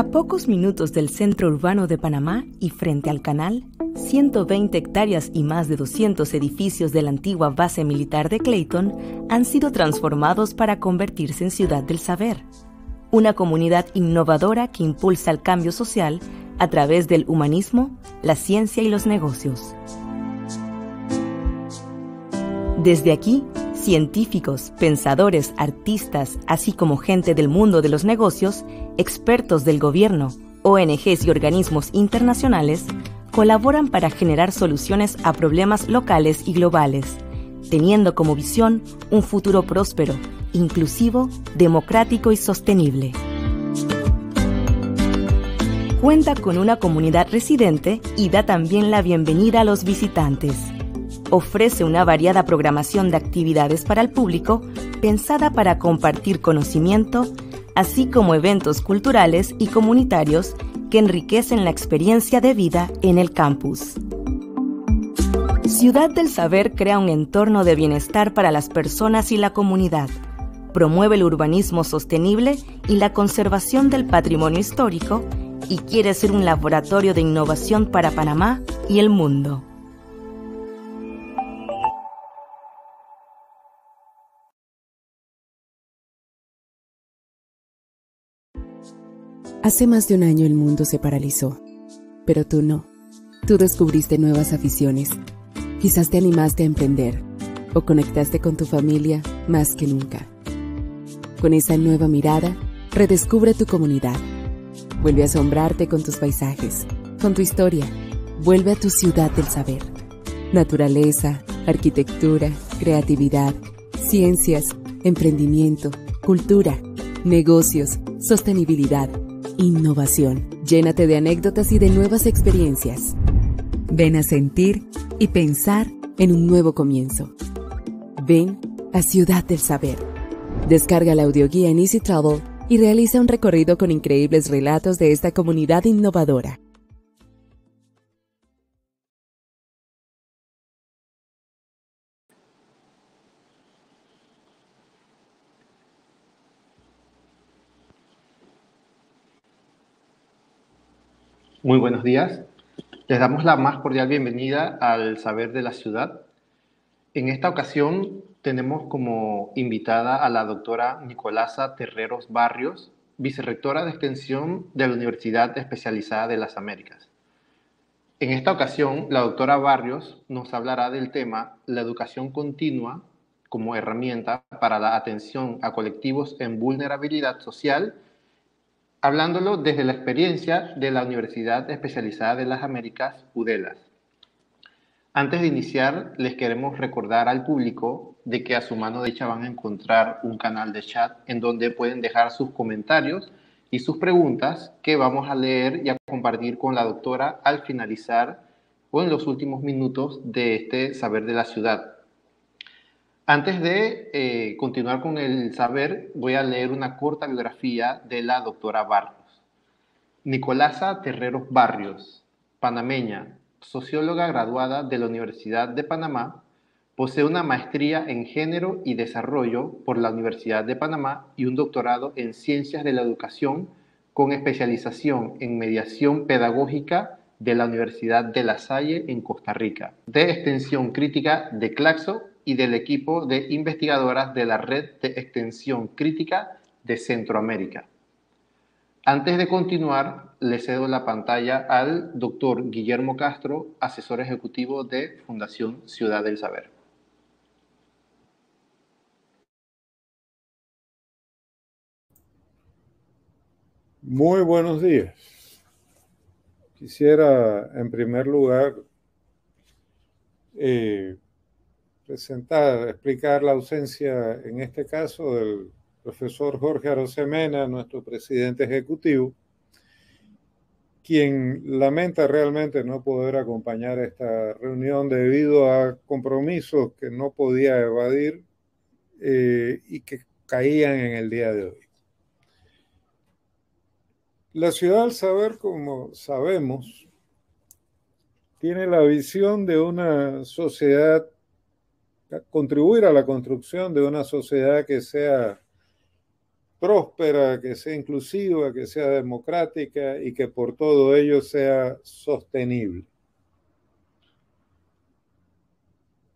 A pocos minutos del centro urbano de Panamá y frente al canal, 120 hectáreas y más de 200 edificios de la antigua base militar de Clayton han sido transformados para convertirse en ciudad del saber, una comunidad innovadora que impulsa el cambio social a través del humanismo, la ciencia y los negocios. Desde aquí, científicos, pensadores, artistas, así como gente del mundo de los negocios, expertos del gobierno, ONGs y organismos internacionales, colaboran para generar soluciones a problemas locales y globales, teniendo como visión un futuro próspero, inclusivo, democrático y sostenible. Cuenta con una comunidad residente y da también la bienvenida a los visitantes ofrece una variada programación de actividades para el público pensada para compartir conocimiento, así como eventos culturales y comunitarios que enriquecen la experiencia de vida en el campus. Ciudad del Saber crea un entorno de bienestar para las personas y la comunidad. Promueve el urbanismo sostenible y la conservación del patrimonio histórico y quiere ser un laboratorio de innovación para Panamá y el mundo. Hace más de un año el mundo se paralizó, pero tú no. Tú descubriste nuevas aficiones. Quizás te animaste a emprender o conectaste con tu familia más que nunca. Con esa nueva mirada, redescubre tu comunidad. Vuelve a asombrarte con tus paisajes, con tu historia. Vuelve a tu ciudad del saber. Naturaleza, arquitectura, creatividad, ciencias, emprendimiento, cultura, negocios, sostenibilidad innovación. Llénate de anécdotas y de nuevas experiencias. Ven a sentir y pensar en un nuevo comienzo. Ven a Ciudad del Saber. Descarga la audioguía en Easy Travel y realiza un recorrido con increíbles relatos de esta comunidad innovadora. Muy buenos días. Les damos la más cordial bienvenida al Saber de la Ciudad. En esta ocasión tenemos como invitada a la doctora Nicolasa Terreros Barrios, vicerrectora de extensión de la Universidad Especializada de las Américas. En esta ocasión, la doctora Barrios nos hablará del tema la educación continua como herramienta para la atención a colectivos en vulnerabilidad social hablándolo desde la experiencia de la Universidad Especializada de las Américas, UDELAS. Antes de iniciar, les queremos recordar al público de que a su mano derecha van a encontrar un canal de chat en donde pueden dejar sus comentarios y sus preguntas que vamos a leer y a compartir con la doctora al finalizar o en los últimos minutos de este Saber de la Ciudad. Antes de eh, continuar con el saber, voy a leer una corta biografía de la doctora Barrios. Nicolasa Terreros Barrios, panameña, socióloga graduada de la Universidad de Panamá, posee una maestría en género y desarrollo por la Universidad de Panamá y un doctorado en ciencias de la educación con especialización en mediación pedagógica de la Universidad de La Salle en Costa Rica, de extensión crítica de Claxo y del equipo de investigadoras de la Red de Extensión Crítica de Centroamérica. Antes de continuar, le cedo la pantalla al doctor Guillermo Castro, asesor ejecutivo de Fundación Ciudad del Saber. Muy buenos días. Quisiera, en primer lugar, eh, presentar, explicar la ausencia, en este caso, del profesor Jorge Arosemena, nuestro presidente ejecutivo, quien lamenta realmente no poder acompañar esta reunión debido a compromisos que no podía evadir eh, y que caían en el día de hoy. La ciudad al saber, como sabemos, tiene la visión de una sociedad contribuir a la construcción de una sociedad que sea próspera, que sea inclusiva, que sea democrática y que por todo ello sea sostenible.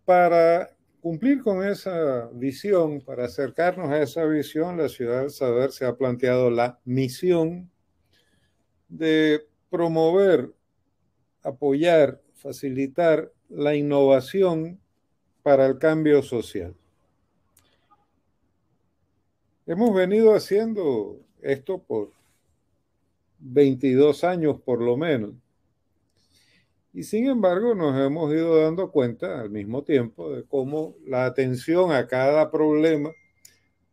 Para cumplir con esa visión, para acercarnos a esa visión, la Ciudad del Saber se ha planteado la misión de promover, apoyar, facilitar la innovación para el cambio social. Hemos venido haciendo esto por 22 años por lo menos. Y sin embargo nos hemos ido dando cuenta al mismo tiempo de cómo la atención a cada problema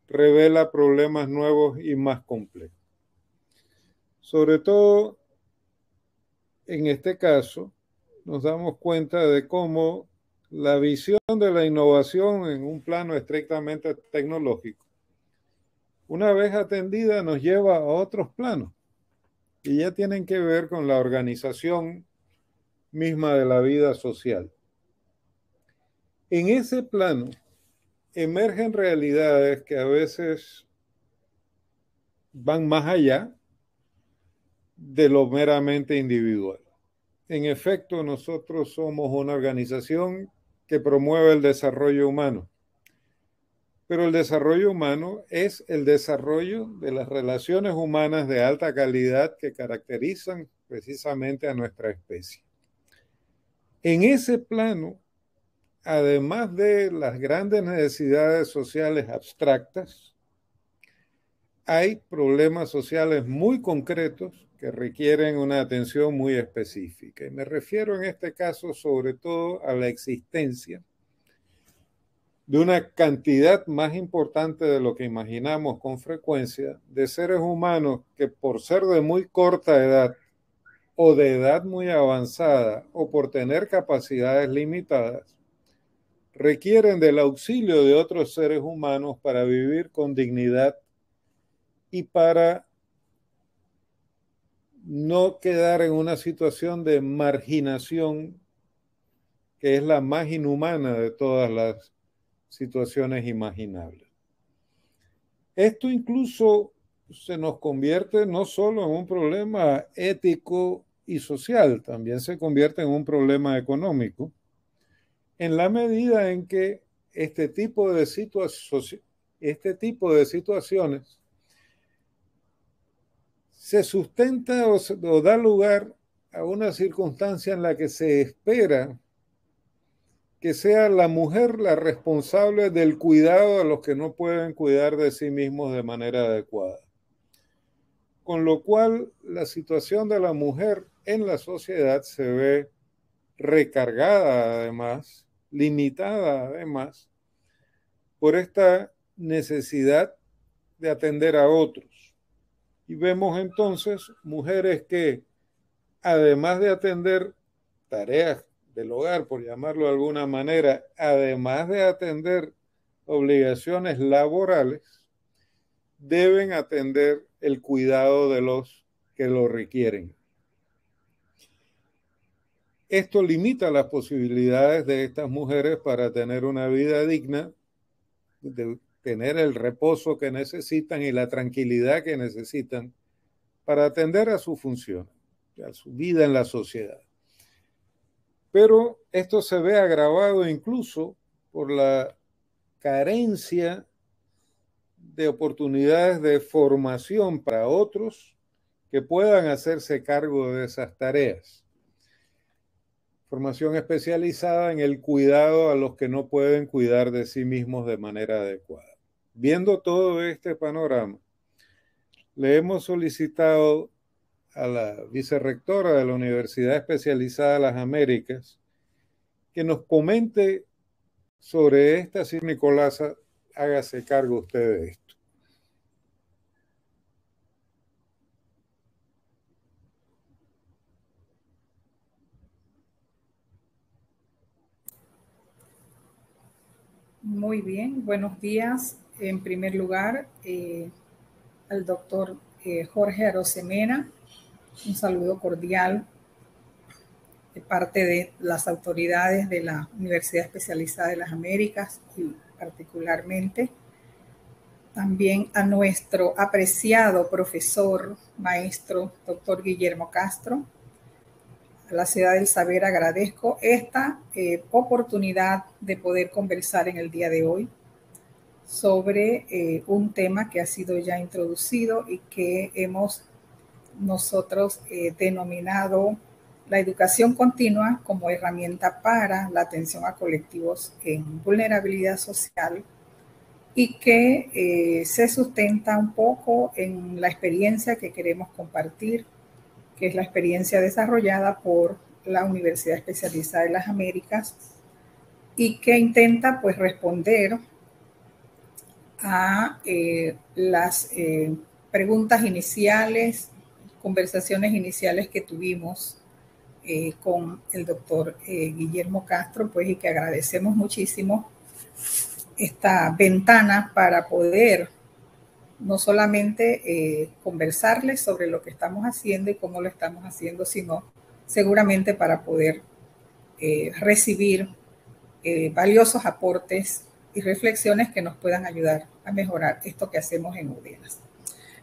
revela problemas nuevos y más complejos. Sobre todo en este caso, nos damos cuenta de cómo la visión de la innovación en un plano estrictamente tecnológico una vez atendida, nos lleva a otros planos y ya tienen que ver con la organización misma de la vida social. En ese plano emergen realidades que a veces van más allá de lo meramente individual. En efecto, nosotros somos una organización que promueve el desarrollo humano pero el desarrollo humano es el desarrollo de las relaciones humanas de alta calidad que caracterizan precisamente a nuestra especie. En ese plano, además de las grandes necesidades sociales abstractas, hay problemas sociales muy concretos que requieren una atención muy específica. Y me refiero en este caso sobre todo a la existencia de una cantidad más importante de lo que imaginamos con frecuencia de seres humanos que por ser de muy corta edad o de edad muy avanzada o por tener capacidades limitadas, requieren del auxilio de otros seres humanos para vivir con dignidad y para no quedar en una situación de marginación que es la más inhumana de todas las situaciones imaginables. Esto incluso se nos convierte no solo en un problema ético y social, también se convierte en un problema económico, en la medida en que este tipo de, este tipo de situaciones se sustenta o, da lugar a una circunstancia en la que se espera que sea la mujer la responsable del cuidado de los que no pueden cuidar de sí mismos de manera adecuada. Con lo cual, la situación de la mujer en la sociedad se ve recargada además, limitada además, por esta necesidad de atender a otros. Y vemos entonces mujeres que, además de atender tareas del hogar, por llamarlo de alguna manera, además de atender obligaciones laborales, deben atender el cuidado de los que lo requieren. Esto limita las posibilidades de estas mujeres para tener una vida digna, tener el reposo que necesitan y la tranquilidad que necesitan para atender a su función, a su vida en la sociedad. Pero esto se ve agravado incluso por la carencia de oportunidades de formación para otros que puedan hacerse cargo de esas tareas. Formación especializada en el cuidado a los que no pueden cuidar de sí mismos de manera adecuada. Viendo todo este panorama, le hemos solicitado a la vicerrectora de la Universidad Especializada de las Américas que nos comente sobre esta. Si Nicolasa, hágase cargo usted de esto. Muy bien, buenos días. En primer lugar, eh, al doctor eh, Jorge Arosemena, un saludo cordial de parte de las autoridades de la Universidad Especializada de las Américas y particularmente también a nuestro apreciado profesor, maestro, doctor Guillermo Castro. A la Ciudad del Saber agradezco esta eh, oportunidad de poder conversar en el día de hoy sobre eh, un tema que ha sido ya introducido y que hemos nosotros eh, denominado la educación continua como herramienta para la atención a colectivos en vulnerabilidad social y que eh, se sustenta un poco en la experiencia que queremos compartir, que es la experiencia desarrollada por la Universidad Especializada de las Américas y que intenta pues responder a eh, las eh, preguntas iniciales, conversaciones iniciales que tuvimos eh, con el doctor Guillermo Castro, pues y que agradecemos muchísimo esta ventana para poder no solamente conversarles sobre lo que estamos haciendo y cómo lo estamos haciendo, sino seguramente para poder recibir valiosos aportes y reflexiones que nos puedan ayudar a mejorar esto que hacemos en UDENAS.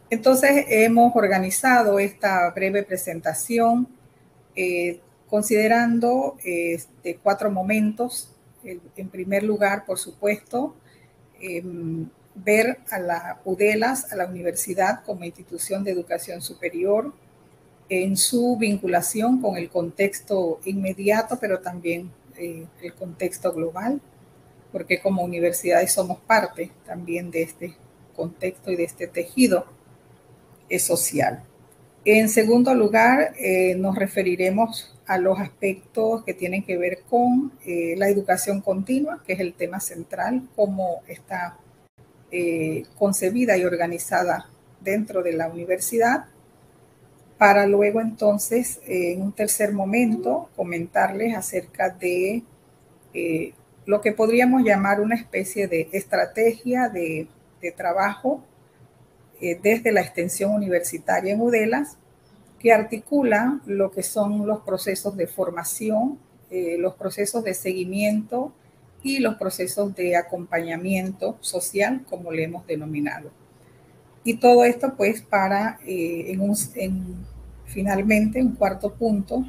Entonces, hemos organizado esta breve presentación eh, considerando este, cuatro momentos. En primer lugar, por supuesto, em, ver a la UDELAS, a la universidad como institución de educación superior, en su vinculación con el contexto inmediato, pero también eh, el contexto global porque como universidades somos parte también de este contexto y de este tejido social. En segundo lugar, eh, nos referiremos a los aspectos que tienen que ver con eh, la educación continua, que es el tema central, cómo está eh, concebida y organizada dentro de la universidad, para luego entonces, en un tercer momento, comentarles acerca de lo que podríamos llamar una especie de estrategia de, trabajo eh, desde la extensión universitaria en UDELAS, que articula lo que son los procesos de formación, eh, los procesos de seguimiento y los procesos de acompañamiento social, como le hemos denominado. Y todo esto, pues, para, eh, en finalmente, un cuarto punto,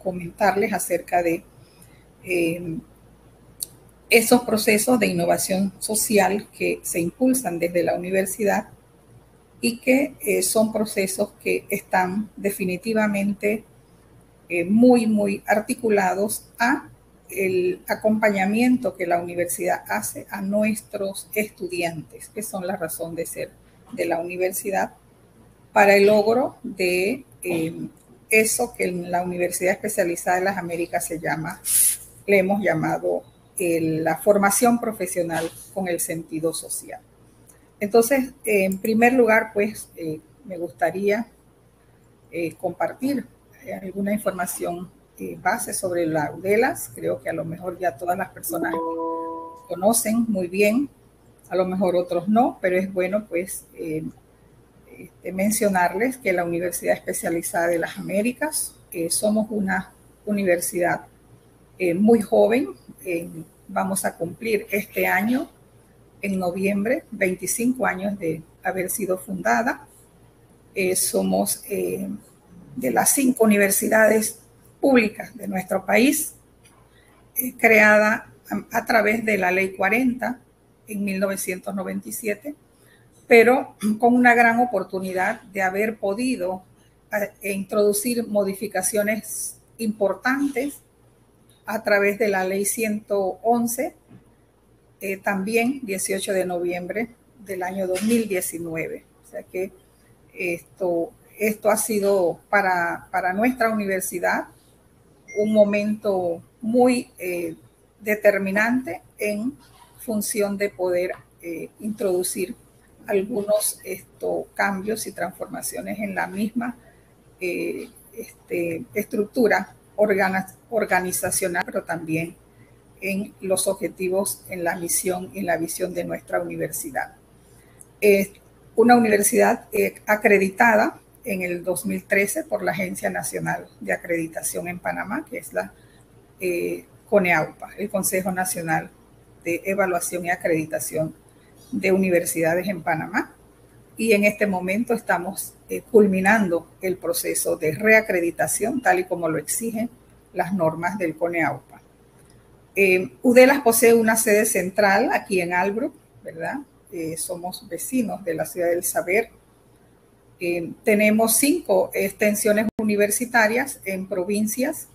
comentarles acerca de esos procesos de innovación social que se impulsan desde la universidad y que eh, son procesos que están definitivamente eh, muy, muy articulados a el acompañamiento que la universidad hace a nuestros estudiantes, que son la razón de ser de la universidad, para el logro de eso que en la Universidad Especializada de las Américas se llama le hemos llamado la formación profesional con el sentido social. Entonces, en primer lugar, pues eh, me gustaría eh, compartir alguna información eh, base sobre la UDELAS. Creo que a lo mejor ya todas las personas conocen muy bien, a lo mejor otros no, pero es bueno pues este, mencionarles que la Universidad Especializada de las Américas somos una universidad eh, muy joven. vamos a cumplir este año, en noviembre, 25 años de haber sido fundada. Eh, somos eh, de las cinco universidades públicas de nuestro país, creada a, a través de la Ley 40 en 1997, pero con una gran oportunidad de haber podido introducir modificaciones importantes a través de la ley 111, eh, también 18 de noviembre del año 2019. O sea que esto, esto ha sido para, para nuestra universidad un momento muy eh, determinante en función de poder eh, introducir algunos cambios y transformaciones en la misma este, estructura organizacional, pero también en los objetivos, en la misión y en la visión de nuestra universidad. Es una universidad eh, acreditada en el 2013 por la Agencia Nacional de Acreditación en Panamá, que es la eh, CONEAUPA, el Consejo Nacional de Evaluación y Acreditación de universidades en Panamá y en este momento estamos eh, culminando el proceso de reacreditación tal y como lo exigen las normas del CONEAUPA. Eh, UDELAS posee una sede central aquí en Albrook, ¿verdad? Eh, somos vecinos de la ciudad del saber. tenemos cinco extensiones universitarias en provincias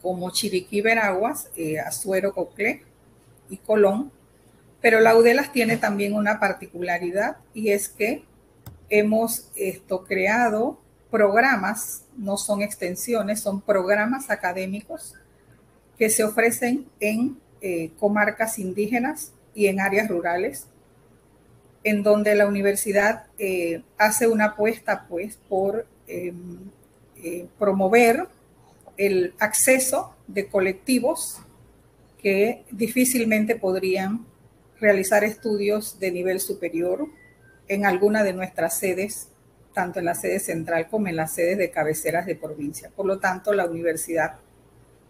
como Chiriquí, Veraguas, Azuero, Coclé y Colón, pero la UDELAS tiene también una particularidad y es que hemos esto, creado programas, no son extensiones, son programas académicos que se ofrecen en eh, comarcas indígenas y en áreas rurales, en donde la universidad eh, hace una apuesta pues por em, eh, promover el acceso de colectivos que difícilmente podrían realizar estudios de nivel superior en alguna de nuestras sedes, tanto en la sede central como en las sedes de cabeceras de provincia. Por lo tanto, la universidad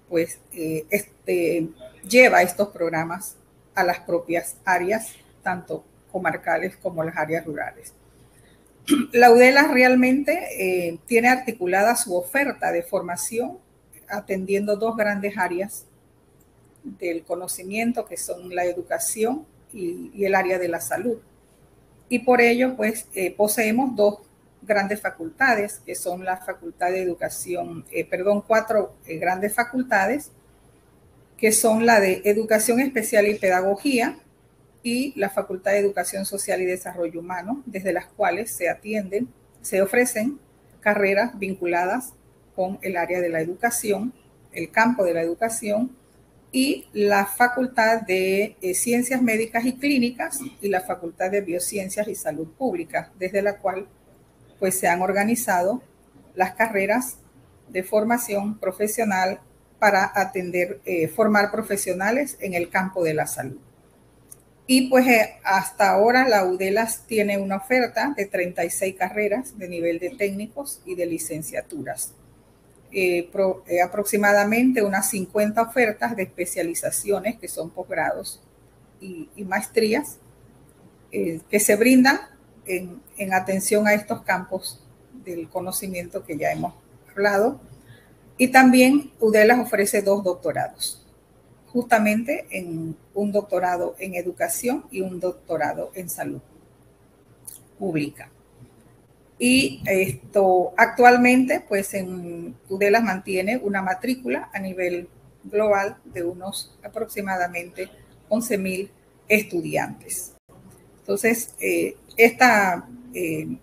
pues eh, este, lleva estos programas a las propias áreas, tanto comarcales como las áreas rurales. La UDELA realmente eh, tiene articulada su oferta de formación atendiendo dos grandes áreas del conocimiento, que son la educación y, el área de la salud. Y por ello, pues, eh, poseemos dos grandes facultades, que son la Facultad de Educación, eh, perdón, cuatro eh, grandes facultades, que son la de Educación Especial y Pedagogía y la Facultad de Educación Social y Desarrollo Humano, desde las cuales se atienden, se ofrecen carreras vinculadas con el área de la educación, el campo de la educación y la Facultad de eh, Ciencias Médicas y Clínicas y la Facultad de Biociencias y Salud Pública, desde la cual pues se han organizado las carreras de formación profesional para atender, eh, formar profesionales en el campo de la salud. Y pues eh, hasta ahora la UDELAS tiene una oferta de 36 carreras de nivel de técnicos y de licenciaturas. Eh, eh, aproximadamente unas 50 ofertas de especializaciones que son posgrados y, maestrías eh, que se brindan en, en, atención a estos campos del conocimiento que ya hemos hablado. Y también UDELAS ofrece dos doctorados, justamente en un doctorado en educación y un doctorado en salud pública. Y esto actualmente, pues en Tudelas mantiene una matrícula a nivel global de unos aproximadamente 11 mil estudiantes. Entonces, eh, eh,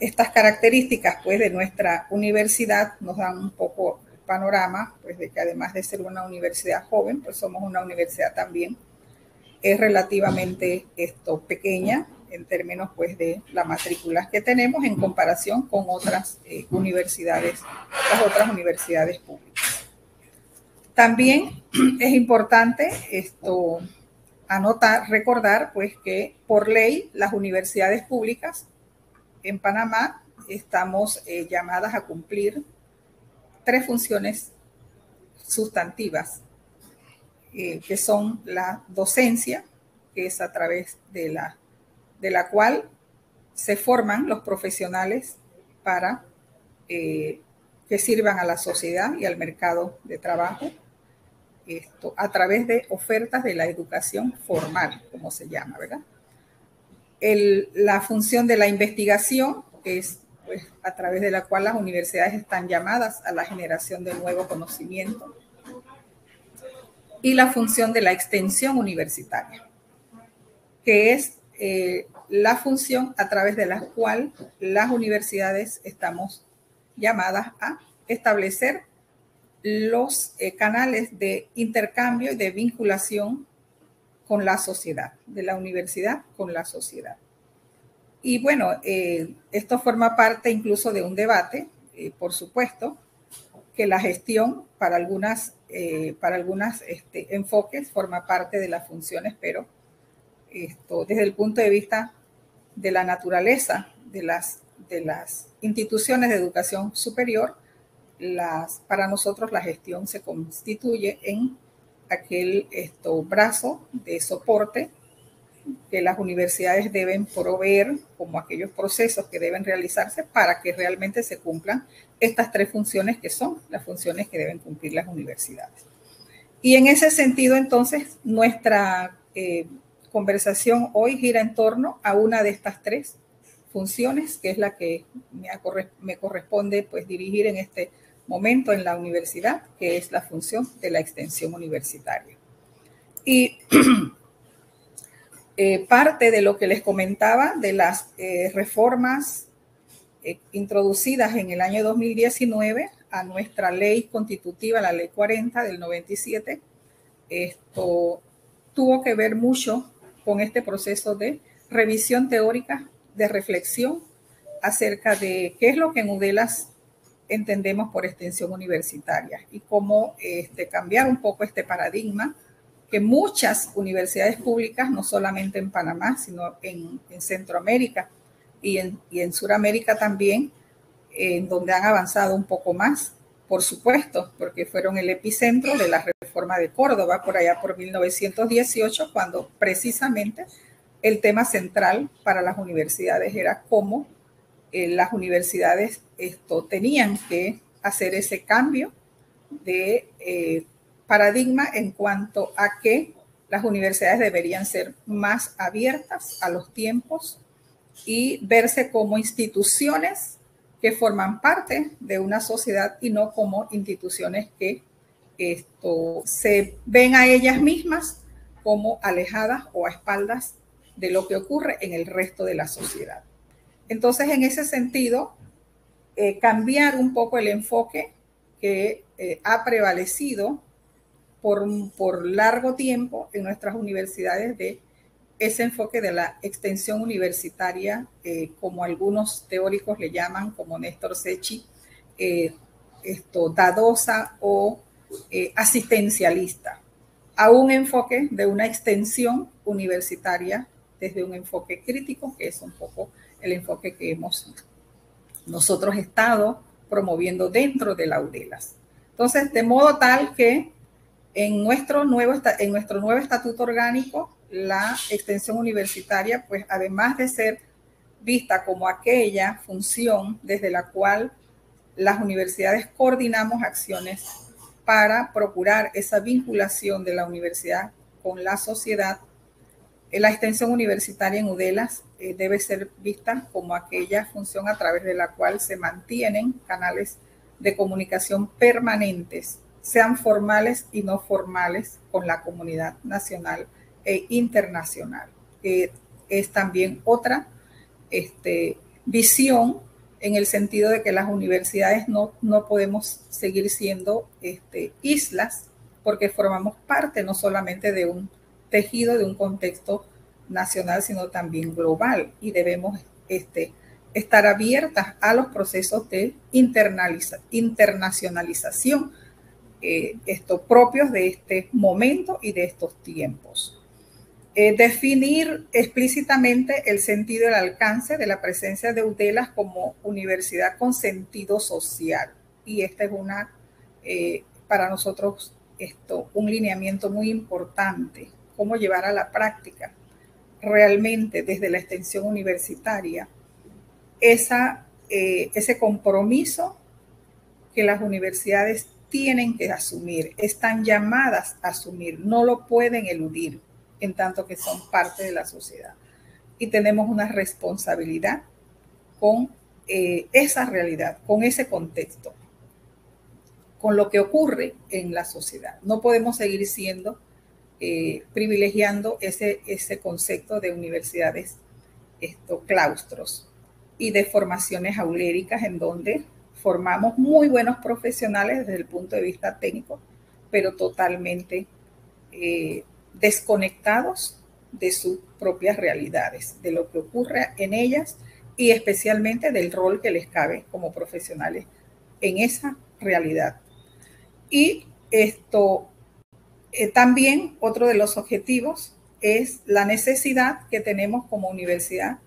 estas características pues, de nuestra universidad nos dan un poco el panorama, pues de que además de ser una universidad joven, pues somos una universidad también es relativamente esto, pequeña, en términos pues de las matrículas que tenemos en comparación con otras eh, universidades, las otras universidades públicas. También es importante esto anotar, recordar pues que por ley las universidades públicas en Panamá estamos eh, llamadas a cumplir tres funciones sustantivas, eh, que son la docencia, que es a través de la de la cual se forman los profesionales para eh, que sirvan a la sociedad y al mercado de trabajo esto, a través de ofertas de la educación formal, como se llama, ¿verdad? la función de la investigación es pues, a través de la cual las universidades están llamadas a la generación de nuevo conocimiento y la función de la extensión universitaria, que es eh, la función a través de la cual las universidades estamos llamadas a establecer los eh, canales de intercambio y de vinculación con la sociedad, de la universidad con la sociedad. Y bueno, eh, esto forma parte incluso de un debate, por supuesto, que la gestión para algunas, para algunas este, enfoques forma parte de las funciones, pero esto, desde el punto de vista de la naturaleza de las, de las instituciones de educación superior, las, para nosotros la gestión se constituye en aquel esto, brazo de soporte que las universidades deben proveer como aquellos procesos que deben realizarse para que realmente se cumplan estas tres funciones que son las funciones que deben cumplir las universidades. Y en ese sentido, entonces, nuestra eh, conversación hoy gira en torno a una de estas tres funciones, que es la que me, corresponde pues dirigir en este momento en la universidad, que es la función de la extensión universitaria. Y Eh, parte de lo que les comentaba de las eh, reformas eh, introducidas en el año 2019 a nuestra ley constitutiva, la ley 40 del 97, esto tuvo que ver mucho con este proceso de revisión teórica, de reflexión acerca de qué es lo que en UDELAS entendemos por extensión universitaria y cómo este, cambiar un poco este paradigma que muchas universidades públicas, no solamente en Panamá, sino en, Centroamérica y en, y en Sudamérica también, en donde han avanzado un poco más, por supuesto, porque fueron el epicentro de la reforma de Córdoba, por allá por 1918, cuando precisamente el tema central para las universidades era cómo eh, las universidades esto, tenían que hacer ese cambio de eh, paradigma en cuanto a que las universidades deberían ser más abiertas a los tiempos y verse como instituciones que forman parte de una sociedad y no como instituciones que esto, se ven a ellas mismas como alejadas o a espaldas de lo que ocurre en el resto de la sociedad. Entonces, en ese sentido, eh, cambiar un poco el enfoque que eh, ha prevalecido por, largo tiempo en nuestras universidades de ese enfoque de la extensión universitaria, eh, como algunos teóricos le llaman, como Néstor Sechi, eh, esto, dadosa o eh, asistencialista, a un enfoque de una extensión universitaria desde un enfoque crítico, que es un poco el enfoque que hemos nosotros estado promoviendo dentro de la UDELAS. Entonces, de modo tal que en nuestro nuevo, en nuestro nuevo estatuto orgánico, la extensión universitaria, pues además de ser vista como aquella función desde la cual las universidades coordinamos acciones para procurar esa vinculación de la universidad con la sociedad, eh, la extensión universitaria en UDELAS eh, debe ser vista como aquella función a través de la cual se mantienen canales de comunicación permanentes sean formales y no formales con la comunidad nacional e internacional. es también otra este, visión en el sentido de que las universidades no, no podemos seguir siendo este, islas porque formamos parte no solamente de un tejido, de un contexto nacional, sino también global y debemos este, estar abiertas a los procesos de internacionalización eh, propios de este momento y de estos tiempos. Eh, definir explícitamente el sentido y el alcance de la presencia de UDELAS como universidad con sentido social. Y esta es una, eh, para nosotros, esto, un lineamiento muy importante, cómo llevar a la práctica realmente desde la extensión universitaria esa, ese compromiso que las universidades tienen que asumir, están llamadas a asumir, no lo pueden eludir en tanto que son parte de la sociedad. Y tenemos una responsabilidad con eh, esa realidad, con ese contexto, con lo que ocurre en la sociedad. No podemos seguir siendo eh, privilegiando ese, ese concepto de universidades, estos claustros y de formaciones auléricas en donde formamos muy buenos profesionales desde el punto de vista técnico, pero totalmente eh, desconectados de sus propias realidades, de lo que ocurre en ellas y especialmente del rol que les cabe como profesionales en esa realidad. Y esto eh, también otro de los objetivos es la necesidad que tenemos como universidad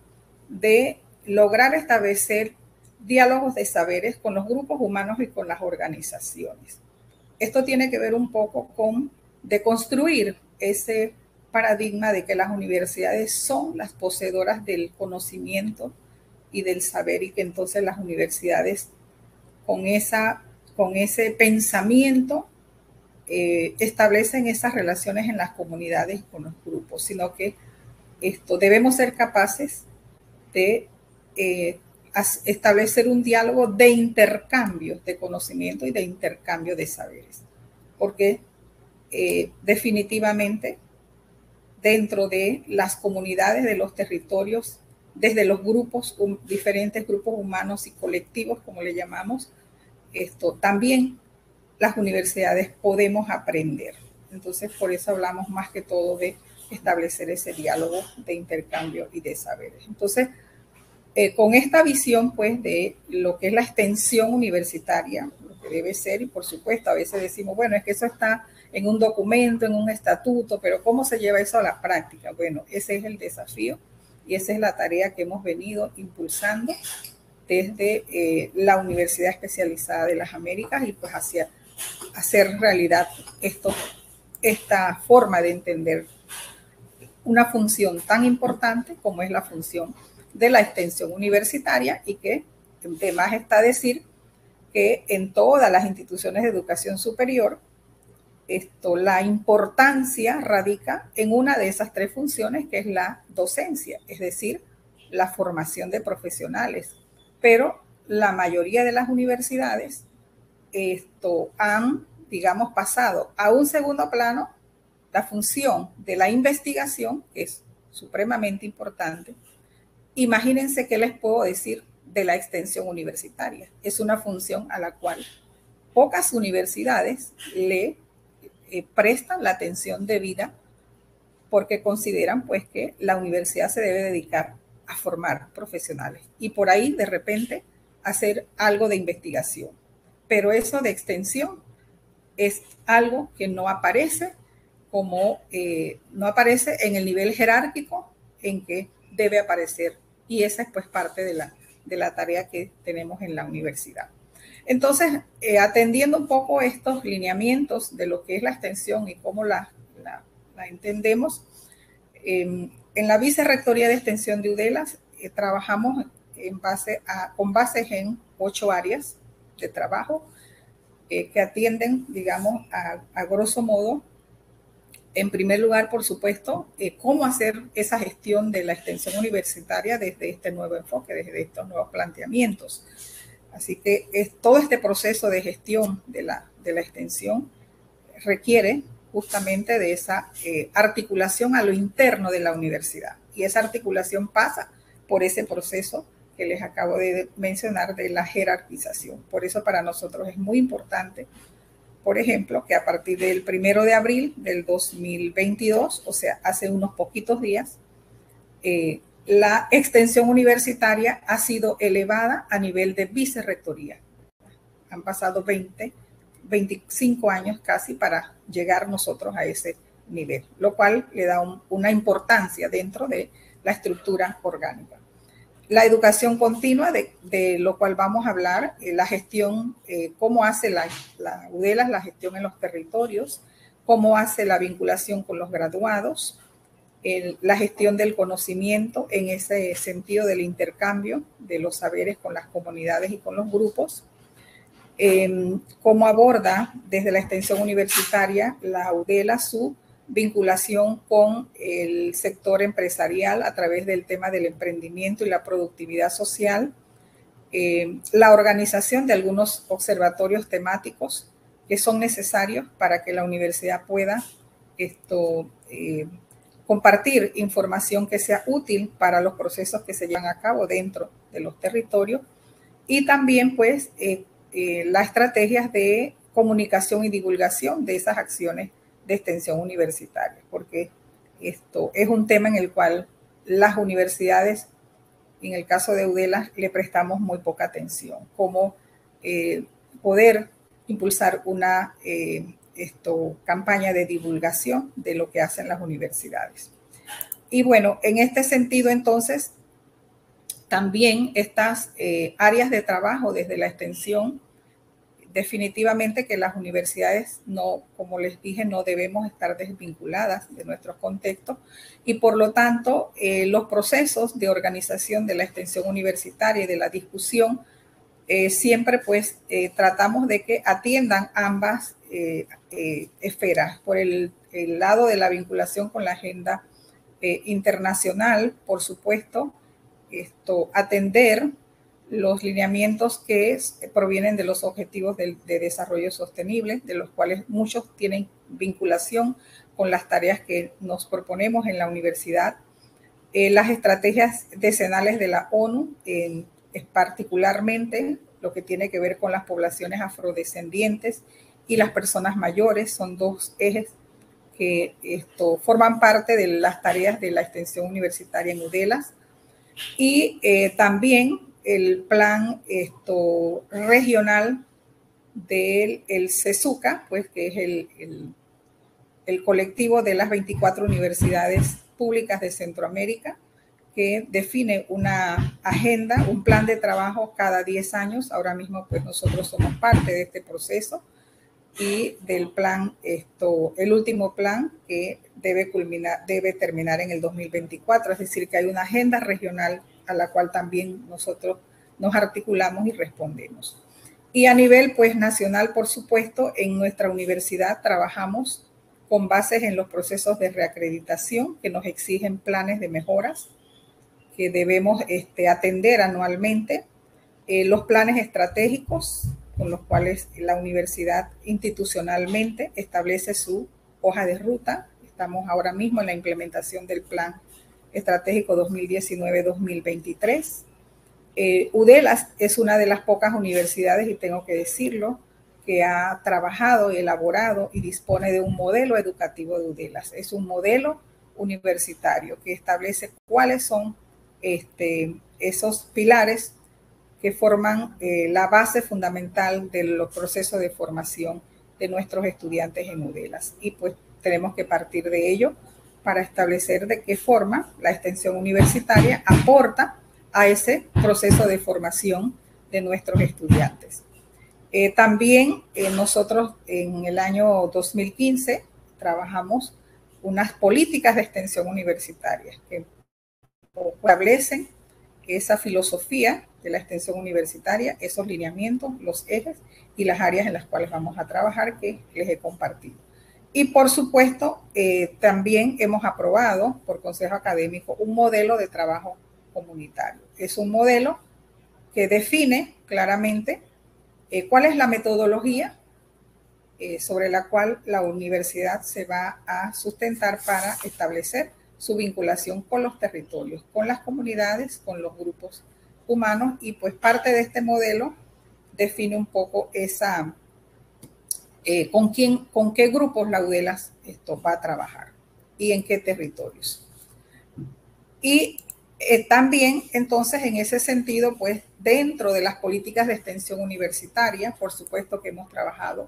de lograr establecer diálogos de saberes con los grupos humanos y con las organizaciones. Esto tiene que ver un poco con deconstruir ese paradigma de que las universidades son las poseedoras del conocimiento y del saber y que entonces las universidades con, esa, con ese pensamiento eh, establecen esas relaciones en las comunidades con los grupos, sino que esto debemos ser capaces de eh, establecer un diálogo de intercambio de conocimiento y de intercambio de saberes, porque eh, definitivamente dentro de las comunidades de los territorios, desde los grupos, diferentes grupos humanos y colectivos, como le llamamos, esto también las universidades podemos aprender. Entonces, por eso hablamos más que todo de establecer ese diálogo de intercambio y de saberes. Entonces, eh, con esta visión, pues, de lo que es la extensión universitaria, lo que debe ser, y por supuesto, a veces decimos, bueno, es que eso está en un documento, en un estatuto, pero ¿cómo se lleva eso a la práctica? Bueno, ese es el desafío y esa es la tarea que hemos venido impulsando desde eh, la Universidad Especializada de las Américas y pues hacia hacer realidad esto, esta forma de entender una función tan importante como es la función de la extensión universitaria y que además está decir que en todas las instituciones de educación superior esto, la importancia radica en una de esas tres funciones que es la docencia, es decir, la formación de profesionales. Pero la mayoría de las universidades esto, han, digamos, pasado a un segundo plano la función de la investigación, que es supremamente importante. Imagínense qué les puedo decir de la extensión universitaria. Es una función a la cual pocas universidades le eh, prestan la atención debida porque consideran pues que la universidad se debe dedicar a formar profesionales y por ahí de repente hacer algo de investigación pero eso de extensión es algo que no aparece como, eh, no aparece en el nivel jerárquico en que debe aparecer. Y esa es pues parte de la, de la tarea que tenemos en la universidad. Entonces, eh, atendiendo un poco estos lineamientos de lo que es la extensión y cómo la, entendemos, em, en la Vicerrectoría de Extensión de UDELAS eh, trabajamos base con bases en ocho áreas de trabajo eh, que atienden, digamos, a, grosso modo, en primer lugar, por supuesto, cómo hacer esa gestión de la extensión universitaria desde este nuevo enfoque, desde estos nuevos planteamientos. Así que es, todo este proceso de gestión de la, de la extensión requiere justamente de esa eh, articulación a lo interno de la universidad. Y esa articulación pasa por ese proceso que les acabo de mencionar de la jerarquización. Por eso para nosotros es muy importante, por ejemplo, que a partir del primero de abril del 2022, o sea, hace unos poquitos días, eh, la extensión universitaria ha sido elevada a nivel de vicerrectoría. Han pasado 20, 25 años casi para llegar nosotros a ese nivel, lo cual le da una importancia dentro de la estructura orgánica la educación continua, de, lo cual vamos a hablar, eh, la gestión, eh, cómo hace la, la UDELAS la gestión en los territorios, cómo hace la vinculación con los graduados, la gestión del conocimiento en ese sentido del intercambio de los saberes con las comunidades y con los grupos, em, cómo aborda desde la extensión universitaria la UDELA su vinculación con el sector empresarial a través del tema del emprendimiento y la productividad social, eh, la organización de algunos observatorios temáticos que son necesarios para que la universidad pueda esto, eh, compartir información que sea útil para los procesos que se llevan a cabo dentro de los territorios y también pues eh, las estrategias de comunicación y divulgación de esas acciones de extensión universitaria, porque esto es un tema en el cual las universidades, en el caso de UDELA, le prestamos muy poca atención, como eh, poder impulsar una eh, esto, campaña de divulgación de lo que hacen las universidades. Y bueno, en este sentido, entonces, también estas eh, áreas de trabajo desde la extensión definitivamente que las universidades no, como les dije, no debemos estar desvinculadas de nuestros contextos y por lo tanto eh, los procesos de organización de la extensión universitaria y de la discusión eh, siempre pues tratamos de que atiendan ambas esferas. Por el, el, lado de la vinculación con la agenda internacional, por supuesto, esto, atender los lineamientos que provienen de los objetivos de, desarrollo sostenible, de los cuales muchos tienen vinculación con las tareas que nos proponemos en la universidad. Eh, las estrategias decenales de la ONU, es particularmente lo que tiene que ver con las poblaciones afrodescendientes y las personas mayores, son dos ejes que esto, forman parte de las tareas de la extensión universitaria en UDELAS. Y eh, también el plan esto, regional del el CESUCA, pues que es el, el, colectivo de las 24 universidades públicas de Centroamérica, que define una agenda, un plan de trabajo cada 10 años. Ahora mismo, pues nosotros somos parte de este proceso y del plan, esto, el último plan que debe culminar, debe terminar en el 2024, es decir, que hay una agenda regional a la cual también nosotros nos articulamos y respondemos. Y a nivel pues nacional, por supuesto, en nuestra universidad trabajamos con bases en los procesos de reacreditación que nos exigen planes de mejoras que debemos este, atender anualmente, eh, los planes estratégicos con los cuales la universidad institucionalmente establece su hoja de ruta. Estamos ahora mismo en la implementación del plan estratégico 2019-2023. Eh, UDELAS es una de las pocas universidades, y tengo que decirlo, que ha trabajado, elaborado y dispone de un modelo educativo de UDELAS. Es un modelo universitario que establece cuáles son este, esos pilares que forman eh, la base fundamental de los procesos de formación de nuestros estudiantes en UDELAS. Y pues tenemos que partir de ello para establecer de qué forma la extensión universitaria aporta a ese proceso de formación de nuestros estudiantes. Eh, también eh, nosotros en el año 2015 trabajamos unas políticas de extensión universitaria que establecen esa filosofía de la extensión universitaria, esos lineamientos, los ejes y las áreas en las cuales vamos a trabajar que les he compartido. Y por supuesto, eh, también hemos aprobado por Consejo Académico un modelo de trabajo comunitario. Es un modelo que define claramente eh, cuál es la metodología eh, sobre la cual la universidad se va a sustentar para establecer su vinculación con los territorios, con las comunidades, con los grupos humanos y pues parte de este modelo define un poco esa, eh, con quién, con qué grupos Laudelas esto va a trabajar y en qué territorios. Y eh, también, entonces, en ese sentido, pues dentro de las políticas de extensión universitaria, por supuesto que hemos trabajado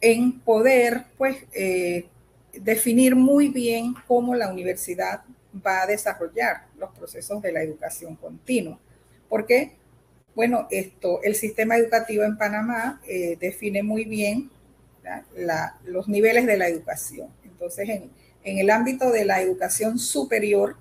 en poder, pues, eh, definir muy bien cómo la universidad va a desarrollar los procesos de la educación continua. Porque, bueno, esto, el sistema educativo en Panamá eh, define muy bien los niveles de la educación. Entonces, en, en el ámbito de la educación superior,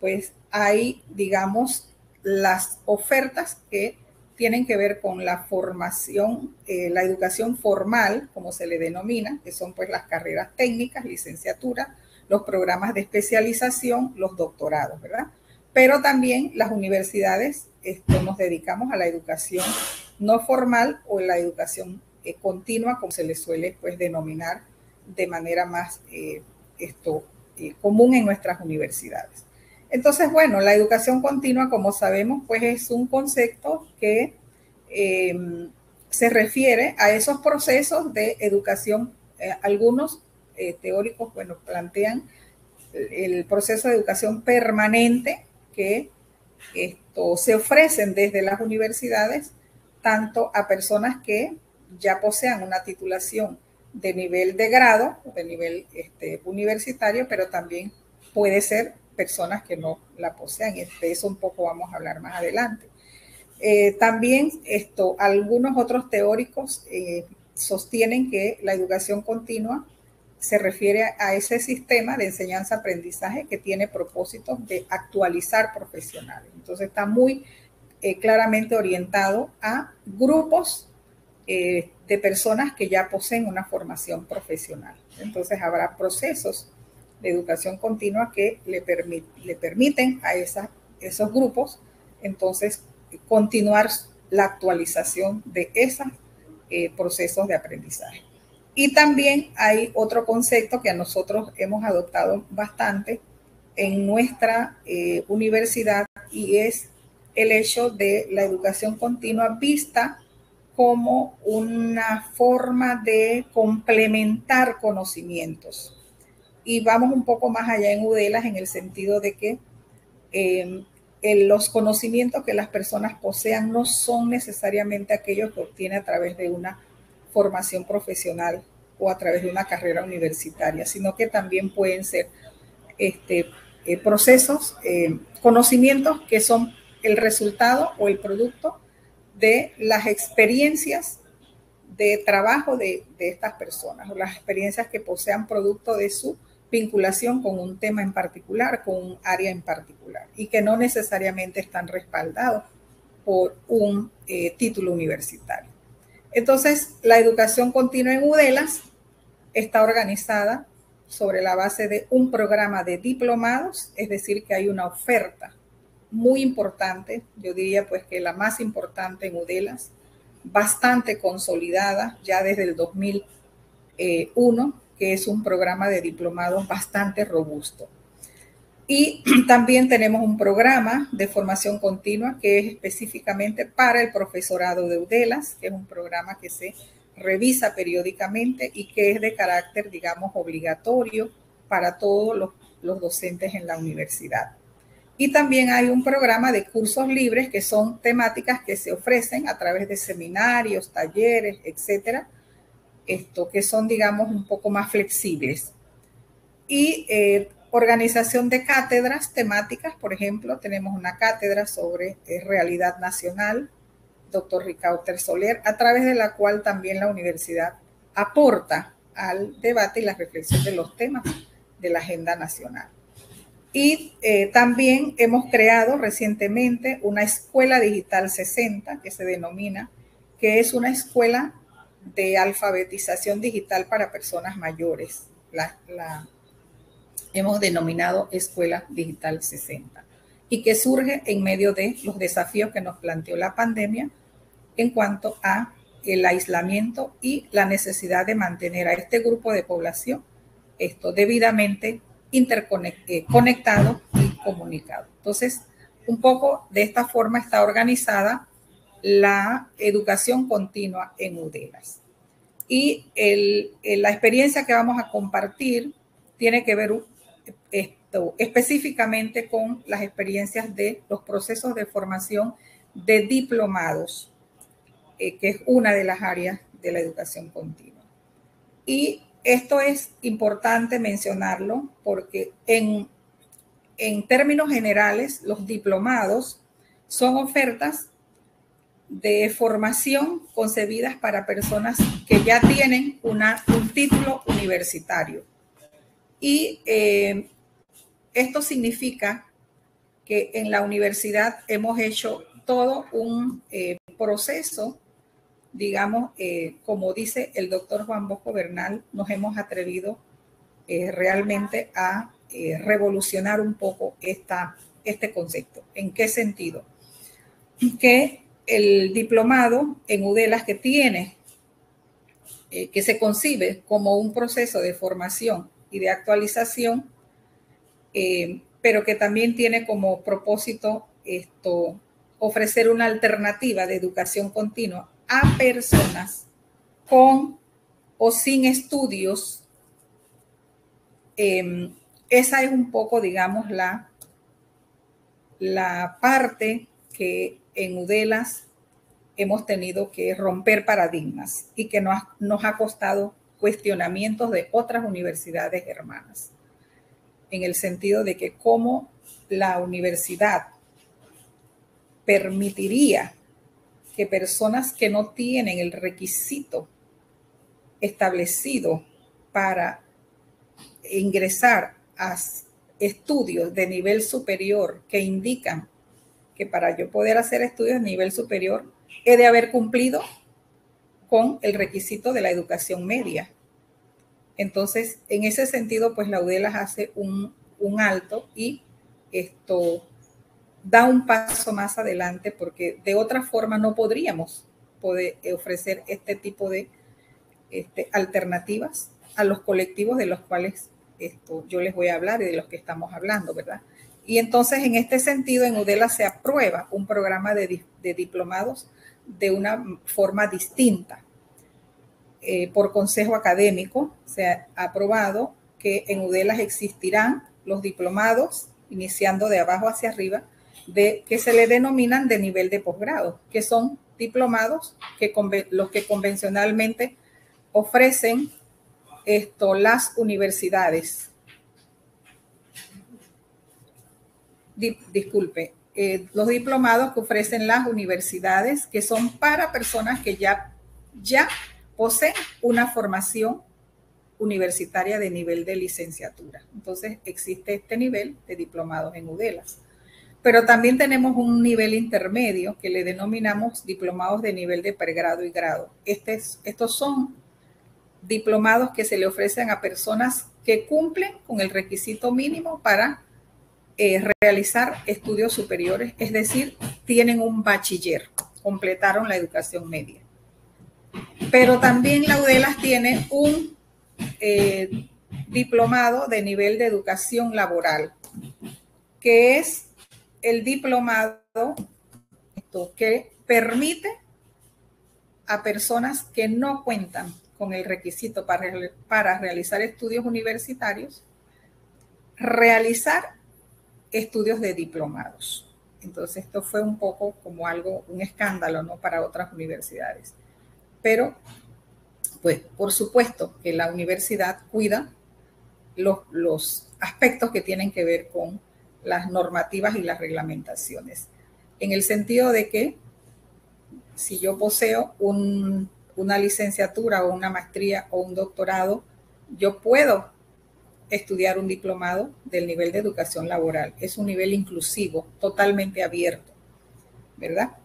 pues hay, digamos, las ofertas que tienen que ver con la formación, eh, la educación formal, como se le denomina, que son pues las carreras técnicas, licenciatura, los programas de especialización, los doctorados, ¿verdad? Pero también las universidades esto, nos dedicamos a la educación no formal o la educación eh, continua, como se le suele pues denominar de manera más eh, esto, común en nuestras universidades. Entonces, bueno, la educación continua, como sabemos, pues es un concepto que em, se refiere a esos procesos de educación. Eh, algunos eh, teóricos, bueno, plantean el, proceso de educación permanente que esto, se ofrecen desde las universidades tanto a personas que ya posean una titulación de nivel de grado, de nivel este, universitario, pero también puede ser personas que no la posean. De eso un poco vamos a hablar más adelante. Eh, también esto, algunos otros teóricos eh, sostienen que la educación continua se refiere a ese sistema de enseñanza-aprendizaje que tiene propósitos de actualizar profesionales. Entonces está muy eh, claramente orientado a grupos de personas que ya poseen una formación profesional. Entonces habrá procesos de educación continua que le, le permiten a esos grupos entonces continuar la actualización de esos eh, procesos de aprendizaje. Y también hay otro concepto que nosotros hemos adoptado bastante en nuestra eh, universidad y es el hecho de la educación continua vista como una forma de complementar conocimientos. Y vamos un poco más allá en UDELAS en el sentido de que eh, los conocimientos que las personas posean no son necesariamente aquellos que obtiene a través de una formación profesional o a través de una carrera universitaria, sino que también pueden ser este, eh, procesos, eh, conocimientos que son el resultado o el producto de las experiencias de trabajo de, de estas personas o las experiencias que posean producto de su vinculación con un tema en particular, con un área en particular, y que no necesariamente están respaldados por un eh, título universitario. Entonces, la educación continua en UDELAS está organizada sobre la base de un programa de diplomados, es decir, que hay una oferta muy importante, yo diría pues que la más importante en UDELAS, bastante consolidada ya desde el 2001 que es un programa de diplomados bastante robusto. Y también tenemos un programa de formación continua que es específicamente para el profesorado de UDELAS, que es un programa que se revisa periódicamente y que es de carácter, digamos, obligatorio para todos los, docentes en la universidad. Y también hay un programa de cursos libres que son temáticas que se ofrecen a través de seminarios, talleres, etcétera, esto, que son, digamos, un poco más flexibles. Y eh, organización de cátedras temáticas, por ejemplo, tenemos una cátedra sobre eh, realidad nacional, doctor Ricardo Soler, a través de la cual también la universidad aporta al debate y la reflexión de los temas de la agenda nacional. Y eh, también hemos creado recientemente una escuela digital 60, que se denomina, que es una escuela de alfabetización digital para personas mayores. La, hemos denominado Escuela Digital 60 y que surge en medio de los desafíos que nos planteó la pandemia en cuanto a el aislamiento y la necesidad de mantener a este grupo de población esto debidamente interconectado eh, y comunicado. Entonces, un poco de esta forma está organizada la educación continua en UDELAS. Y la experiencia que vamos a compartir tiene que ver específicamente con las experiencias de los procesos de formación de diplomados, eh, que es una de las áreas de la educación continua. Y esto es importante mencionarlo porque en, en términos generales, los diplomados son ofertas de formación concebidas para personas que ya tienen un título universitario. Y eh, esto significa que en la universidad hemos hecho todo un eh, proceso, digamos, eh, como dice el doctor Juan Bosco Bernal, nos hemos atrevido realmente a revolucionar un poco este concepto. ¿En qué sentido? Que el diplomado en UDELAS que tiene, eh, que se concibe como un proceso de formación y de actualización, eh, pero que también tiene como propósito esto, ofrecer una alternativa de educación continua a personas con o sin estudios. Em, esa es un poco, digamos, la, la parte que en UDELAS hemos tenido que romper paradigmas y que nos, nos ha costado cuestionamientos de otras universidades hermanas, en el sentido de que cómo la universidad permitiría que personas que no tienen el requisito establecido para ingresar a estudios de nivel superior que indican que para yo poder hacer estudios de nivel superior he de haber cumplido con el requisito de la educación media. Entonces, en ese sentido, pues la UDELAS hace un, alto y esto da un paso más adelante porque de otra forma no podríamos poder ofrecer este tipo de este, alternativas a los colectivos de los cuales esto, yo les voy a hablar y de los que estamos hablando, ¿verdad? Y entonces, en este sentido, en UDELA se aprueba un programa de, diplomados de una forma distinta. Eh, por consejo académico se ha aprobado que en UDELA existirán los diplomados, iniciando de abajo hacia arriba, de, que se le denominan de nivel de posgrado, que son diplomados que los que convencionalmente ofrecen esto las universidades. disculpe, eh, los diplomados que ofrecen las universidades, que son para personas que ya poseen una formación universitaria de nivel de licenciatura. Entonces existe este nivel de diplomados en UDELAS. Pero también tenemos un nivel intermedio que le denominamos diplomados de nivel de pregrado y grado. Este estos son diplomados que se le ofrecen a personas que cumplen con el requisito mínimo para eh, realizar estudios superiores, es decir, tienen un bachiller, completaron la educación media. Pero también la UDELAS tiene un eh, diplomado de nivel de educación laboral, que es el diplomado que permite a personas que no cuentan con el requisito para, para realizar estudios universitarios, realizar estudios de diplomados. Entonces esto fue un poco como algo, un escándalo, ¿no? Para otras universidades. Pero, pues, por supuesto que la universidad cuida los, los aspectos que tienen que ver con las normativas y las reglamentaciones. En el sentido de que si yo poseo un una licenciatura o una maestría o un doctorado, yo puedo estudiar un diplomado del nivel de educación laboral. Es un nivel inclusivo, totalmente abierto, ¿verdad?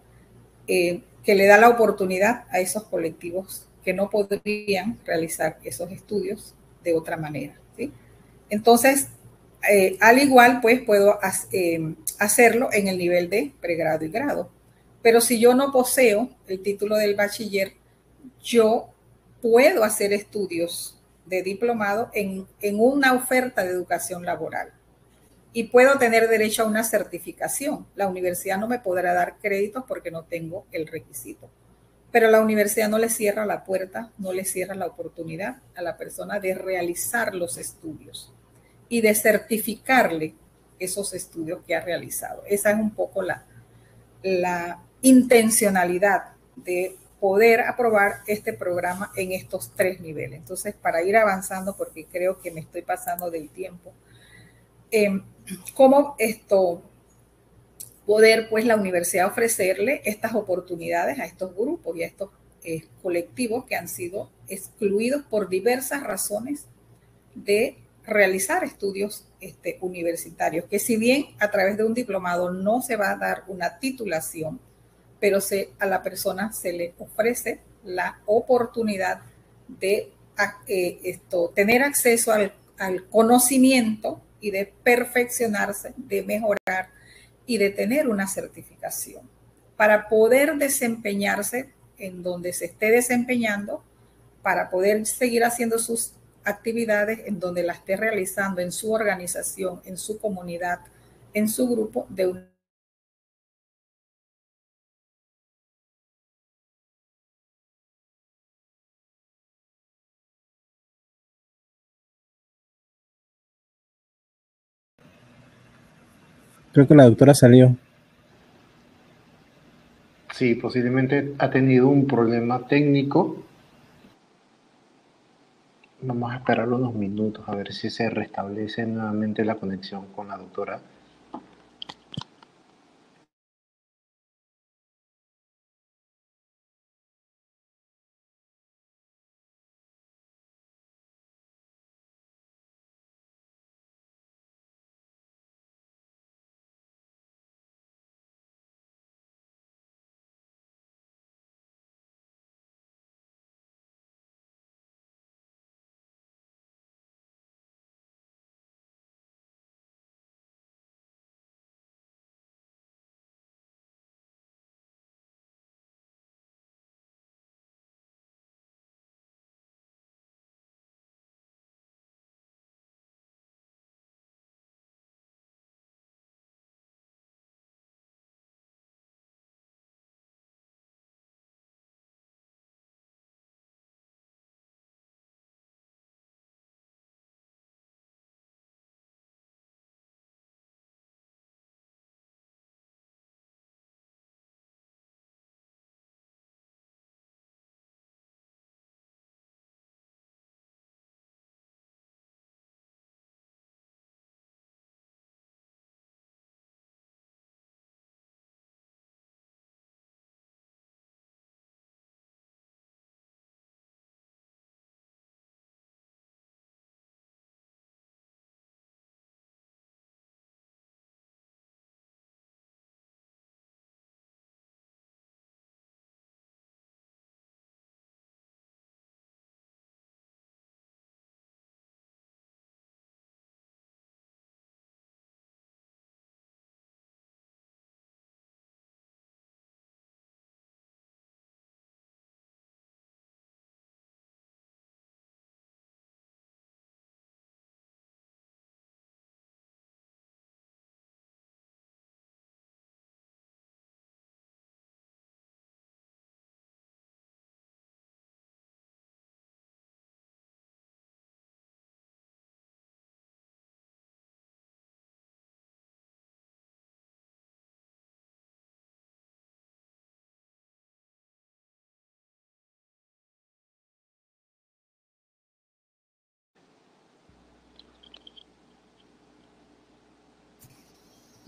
Eh, que le da la oportunidad a esos colectivos que no podrían realizar esos estudios de otra manera. Entonces, eh, al igual, pues puedo eh, hacerlo en el nivel de pregrado y grado. Pero si yo no poseo el título del bachiller, yo puedo hacer estudios de diplomado en, una oferta de educación laboral y puedo tener derecho a una certificación. La universidad no me podrá dar créditos porque no tengo el requisito, pero la universidad no le cierra la puerta, no le cierra la oportunidad a la persona de realizar los estudios y de certificarle esos estudios que ha realizado. Esa es un poco la, la intencionalidad de poder aprobar este programa en estos tres niveles. Entonces, para ir avanzando, porque creo que me estoy pasando del tiempo, eh, ¿cómo esto poder, pues, la universidad ofrecerle estas oportunidades a estos grupos y a estos eh, colectivos que han sido excluidos por diversas razones de realizar estudios este, universitarios, que si bien a través de un diplomado no se va a dar una titulación, pero se, a la persona se le ofrece la oportunidad de eh, tener acceso al conocimiento y de perfeccionarse, de mejorar y de tener una certificación. Para poder desempeñarse en donde se esté desempeñando, para poder seguir haciendo sus actividades en donde la esté realizando en su organización, en su comunidad, en su grupo de Creo que la doctora salió. Sí, posiblemente ha tenido un problema técnico. Vamos a esperar unos minutos a ver si se restablece nuevamente la conexión con la doctora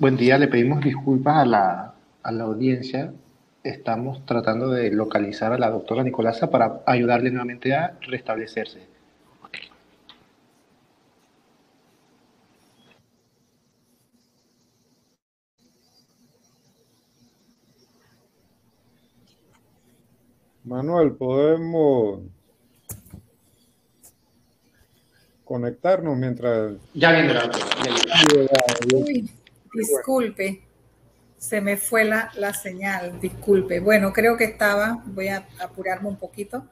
Buen día, le pedimos disculpas a la, a la audiencia. Estamos tratando de localizar a la doctora Nicolasa para ayudarle nuevamente a restablecerse. Manuel, podemos conectarnos mientras... Ya viene la Uy, disculpe, se me fue la, la, señal, disculpe. Bueno, creo que estaba, voy a apurarme un poquito,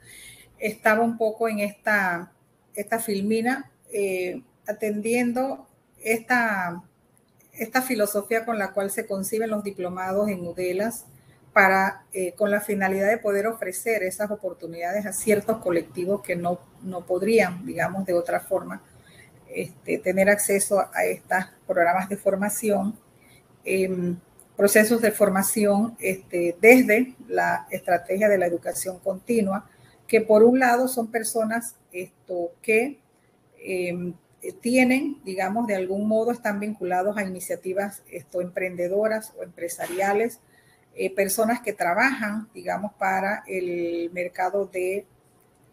estaba un poco en esta, esta filmina eh, atendiendo esta, esta filosofía con la cual se conciben los diplomados en UDELAS para, eh, con la finalidad de poder ofrecer esas oportunidades a ciertos colectivos que no, no podrían, digamos, de otra forma, este, tener acceso a estos programas de formación, eh, procesos de formación este, desde la estrategia de la educación continua, que por un lado son personas esto, que eh, tienen, digamos, de algún modo están vinculados a iniciativas esto, emprendedoras o empresariales, eh, personas que trabajan, digamos, para el mercado de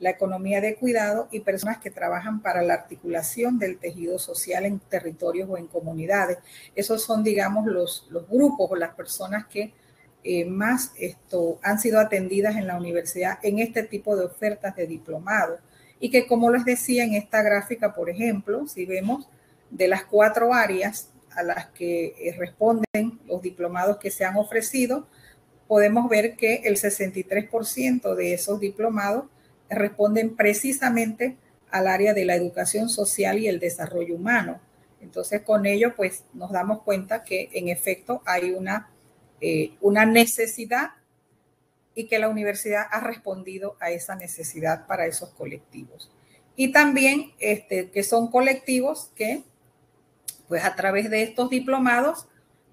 la economía de cuidado y personas que trabajan para la articulación del tejido social en territorios o en comunidades. Esos son, digamos, los, los grupos o las personas que eh, más esto, han sido atendidas en la universidad en este tipo de ofertas de diplomado. Y que, como les decía en esta gráfica, por ejemplo, si vemos de las cuatro áreas a las que eh, responden los diplomados que se han ofrecido, podemos ver que el 63% de esos diplomados responden precisamente al área de la educación social y el desarrollo humano. Entonces, con ello, pues nos damos cuenta que en efecto hay una, eh, una necesidad y que la universidad ha respondido a esa necesidad para esos colectivos. Y también este, que son colectivos que pues a través de estos diplomados,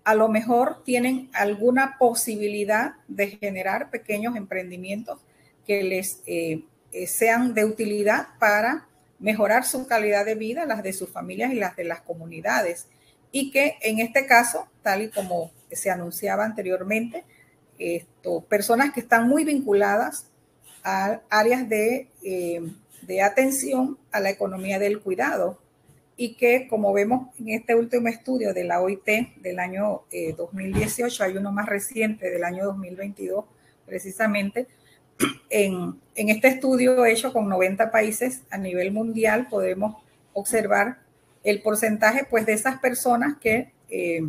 a lo mejor tienen alguna posibilidad de generar pequeños emprendimientos que les eh, eh, sean de utilidad para mejorar su calidad de vida, las de sus familias y las de las comunidades. Y que en este caso, tal y como se anunciaba anteriormente, esto, personas que están muy vinculadas a áreas de, eh, de atención a la economía del cuidado, y que como vemos en este último estudio de la OIT del año 2018, eh, hay uno más reciente del año 2022 precisamente, en, este estudio hecho con 90 países a nivel mundial podemos observar el porcentaje pues de esas personas que eh,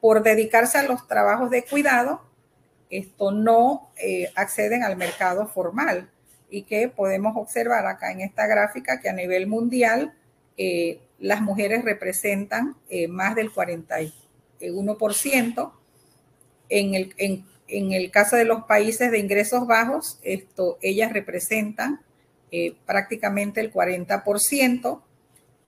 por dedicarse a los trabajos de cuidado, esto no eh, acceden al mercado formal y que podemos observar acá en esta gráfica que a nivel mundial las mujeres representan eh, más del 41%. En el, en, en el, caso de los países de ingresos bajos, esto, ellas representan eh, prácticamente el 40%.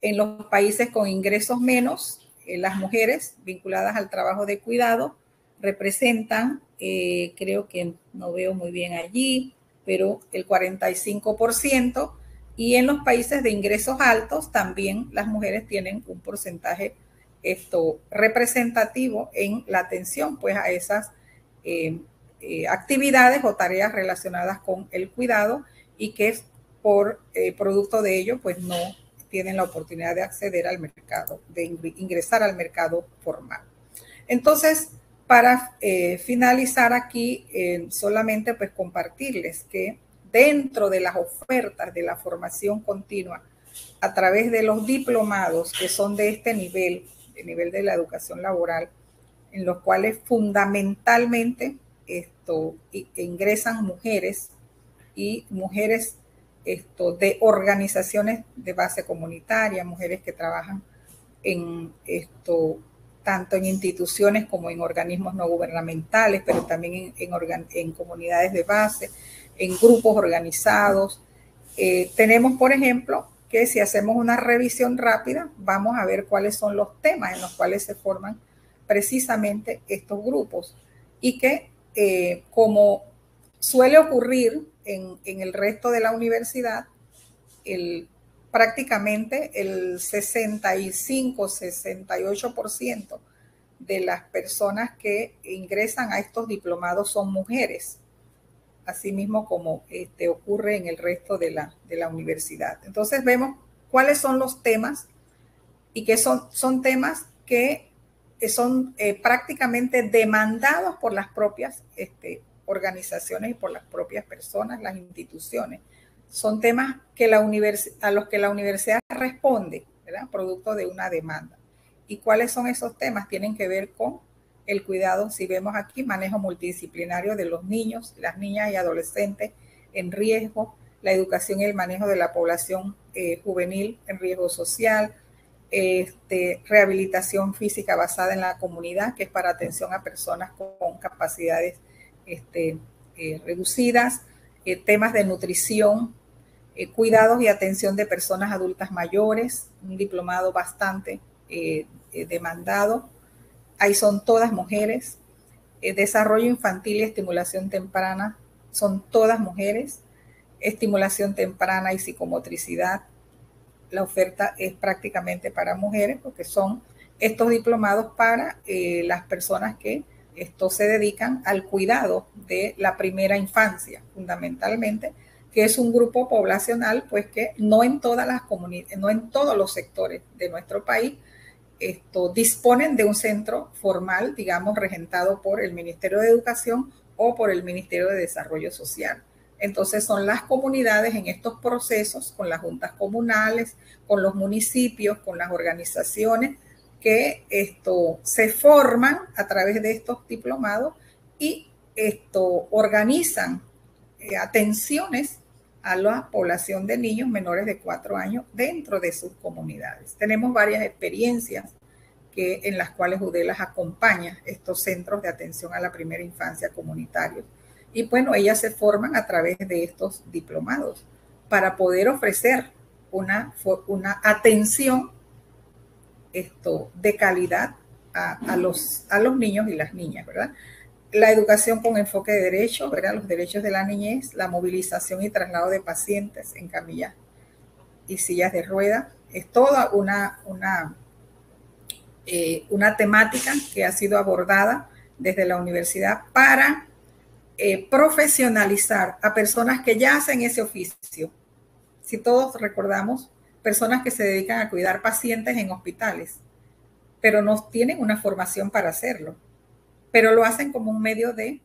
En los países con ingresos menos, eh, las mujeres vinculadas al trabajo de cuidado representan, creo que no veo muy bien allí, pero el 45%. Y en los países de ingresos altos también las mujeres tienen un porcentaje esto, representativo en la atención pues a esas eh, eh, actividades o tareas relacionadas con el cuidado y que por eh, producto de ello pues no tienen la oportunidad de acceder al mercado, de ingresar al mercado formal. Entonces, para finalizar aquí, solamente pues compartirles que dentro de las ofertas de la formación continua a través de los diplomados que son de este nivel, de nivel de la educación laboral, en los cuales fundamentalmente esto ingresan mujeres y mujeres esto, de organizaciones de base comunitaria, mujeres que trabajan en esto tanto en instituciones como en organismos no gubernamentales, pero también en, en, comunidades de base, en grupos organizados. Eh, tenemos, por ejemplo, que si hacemos una revisión rápida, vamos a ver cuáles son los temas en los cuales se forman precisamente estos grupos y que eh, como suele ocurrir en, el resto de la universidad, el, prácticamente el 65-68% de las personas que ingresan a estos diplomados son mujeres, así mismo como este, ocurre en el resto de la, de la universidad. Entonces vemos cuáles son los temas y que son, son temas que son eh, prácticamente demandados por las propias este, organizaciones y por las propias personas, las instituciones. Son temas a los que la universidad responde, producto de una demanda. ¿Y cuáles son esos temas? Tienen que ver con el cuidado, si vemos aquí, manejo multidisciplinario de los niños, las niñas y adolescentes en riesgo, la educación y el manejo de la población eh, juvenil en riesgo social, este, rehabilitación física basada en la comunidad, que es para atención a personas con, capacidades este, eh, reducidas, eh, temas de nutrición, eh, cuidados y atención de personas adultas mayores, un diplomado bastante demandado. Ahí son todas mujeres. desarrollo infantil y estimulación temprana son todas mujeres. Estimulación temprana y psicomotricidad la oferta es prácticamente para mujeres porque son estos diplomados para eh, las personas que esto se dedican al cuidado de la primera infancia, fundamentalmente, que es un grupo poblacional, pues que no en todas las comunidades, no en todos los sectores de nuestro país, esto disponen de un centro formal, digamos, regentado por el Ministerio de Educación o por el Ministerio de Desarrollo Social. Entonces son las comunidades en estos procesos, con las juntas comunales, con los municipios, con las organizaciones, que esto se forman a través de estos diplomados y esto organizan eh, atenciones a la población de niños menores de cuatro años dentro de sus comunidades. Tenemos varias experiencias que, en las cuales UDELAS acompaña estos centros de atención a la primera infancia comunitarios y bueno, ellas se forman a través de estos diplomados para poder ofrecer una, una atención esto, de calidad a, los, a los niños y las niñas, ¿verdad? La educación con enfoque de derechos, ¿verdad? Los derechos de la niñez, la movilización y traslado de pacientes en camillas y sillas de rueda, es toda una, una, eh, una temática que ha sido abordada desde la universidad para eh, profesionalizar a personas que ya hacen ese oficio. Si todos recordamos, personas que se dedican a cuidar pacientes en hospitales, pero no tienen una formación para hacerlo, pero lo hacen como un medio de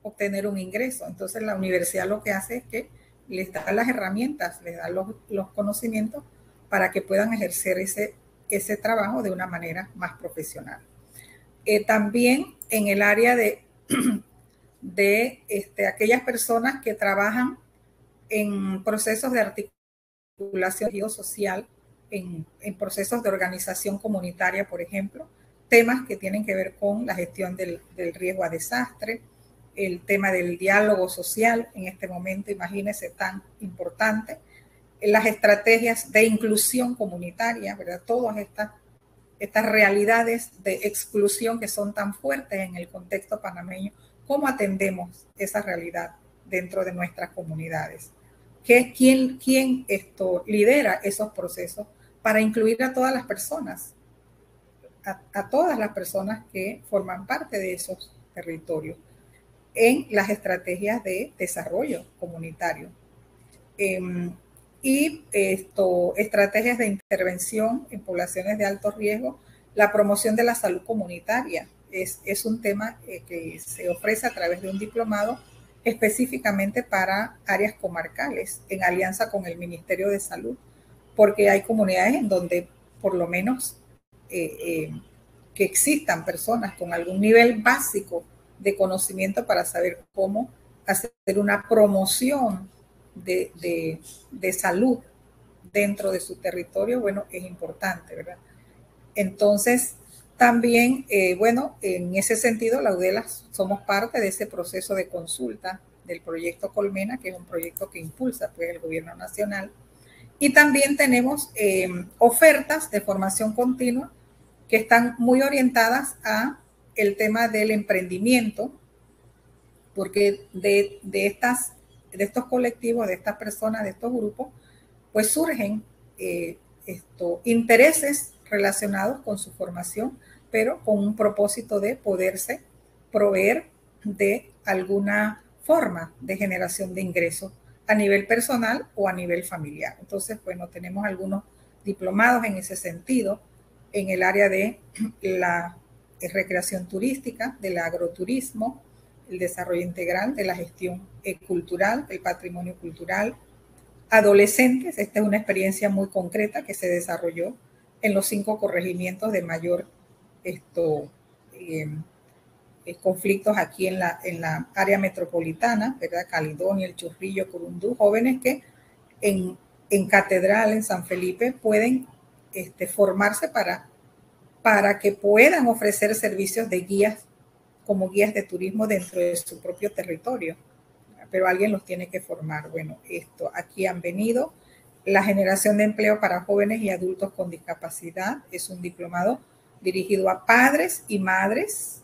obtener un ingreso. Entonces la universidad lo que hace es que les da las herramientas, les da los, conocimientos para que puedan ejercer ese, ese trabajo de una manera más profesional. Eh, también en el área de de este, aquellas personas que trabajan en procesos de articulación social, en, procesos de organización comunitaria, por ejemplo, temas que tienen que ver con la gestión del, riesgo a desastre, el tema del diálogo social en este momento, imagínense, tan importante, las estrategias de inclusión comunitaria, ¿verdad? Todas estas, estas realidades de exclusión que son tan fuertes en el contexto panameño ¿Cómo atendemos esa realidad dentro de nuestras comunidades? ¿Qué, quién, ¿Quién esto lidera esos procesos para incluir a todas las personas? A, todas las personas que forman parte de esos territorios en las estrategias de desarrollo comunitario. Em, y esto, estrategias de intervención en poblaciones de alto riesgo, la promoción de la salud comunitaria, es, un tema eh, que se ofrece a través de un diplomado específicamente para áreas comarcales en alianza con el Ministerio de Salud, porque hay comunidades en donde por lo menos eh, eh, que existan personas con algún nivel básico de conocimiento para saber cómo hacer una promoción de, de salud dentro de su territorio, bueno, es importante, ¿verdad? Entonces, también, eh, bueno, en ese sentido, la UDELA somos parte de ese proceso de consulta del proyecto Colmena, que es un proyecto que impulsa pues, el gobierno nacional. Y también tenemos eh, ofertas de formación continua que están muy orientadas a el tema del emprendimiento, porque de, estas, de estos colectivos, de estas personas, de estos grupos, pues surgen eh, intereses relacionados con su formación pero con un propósito de poderse proveer de alguna forma de generación de ingresos a nivel personal o a nivel familiar. Entonces, bueno, tenemos algunos diplomados en ese sentido en el área de la recreación turística, del agroturismo, el desarrollo integral, de la gestión cultural, del patrimonio cultural. Adolescentes, esta es una experiencia muy concreta que se desarrolló en los cinco corregimientos de mayor esto, eh, eh, conflictos aquí en la, en la área metropolitana, ¿verdad? Caledonia, El Churrillo, Curundú, jóvenes que en, en Catedral, en San Felipe, pueden este, formarse para, para que puedan ofrecer servicios de guías como guías de turismo dentro de su propio territorio. Pero alguien los tiene que formar. Bueno, esto aquí han venido. La generación de empleo para jóvenes y adultos con discapacidad. Es un diplomado dirigido a padres y madres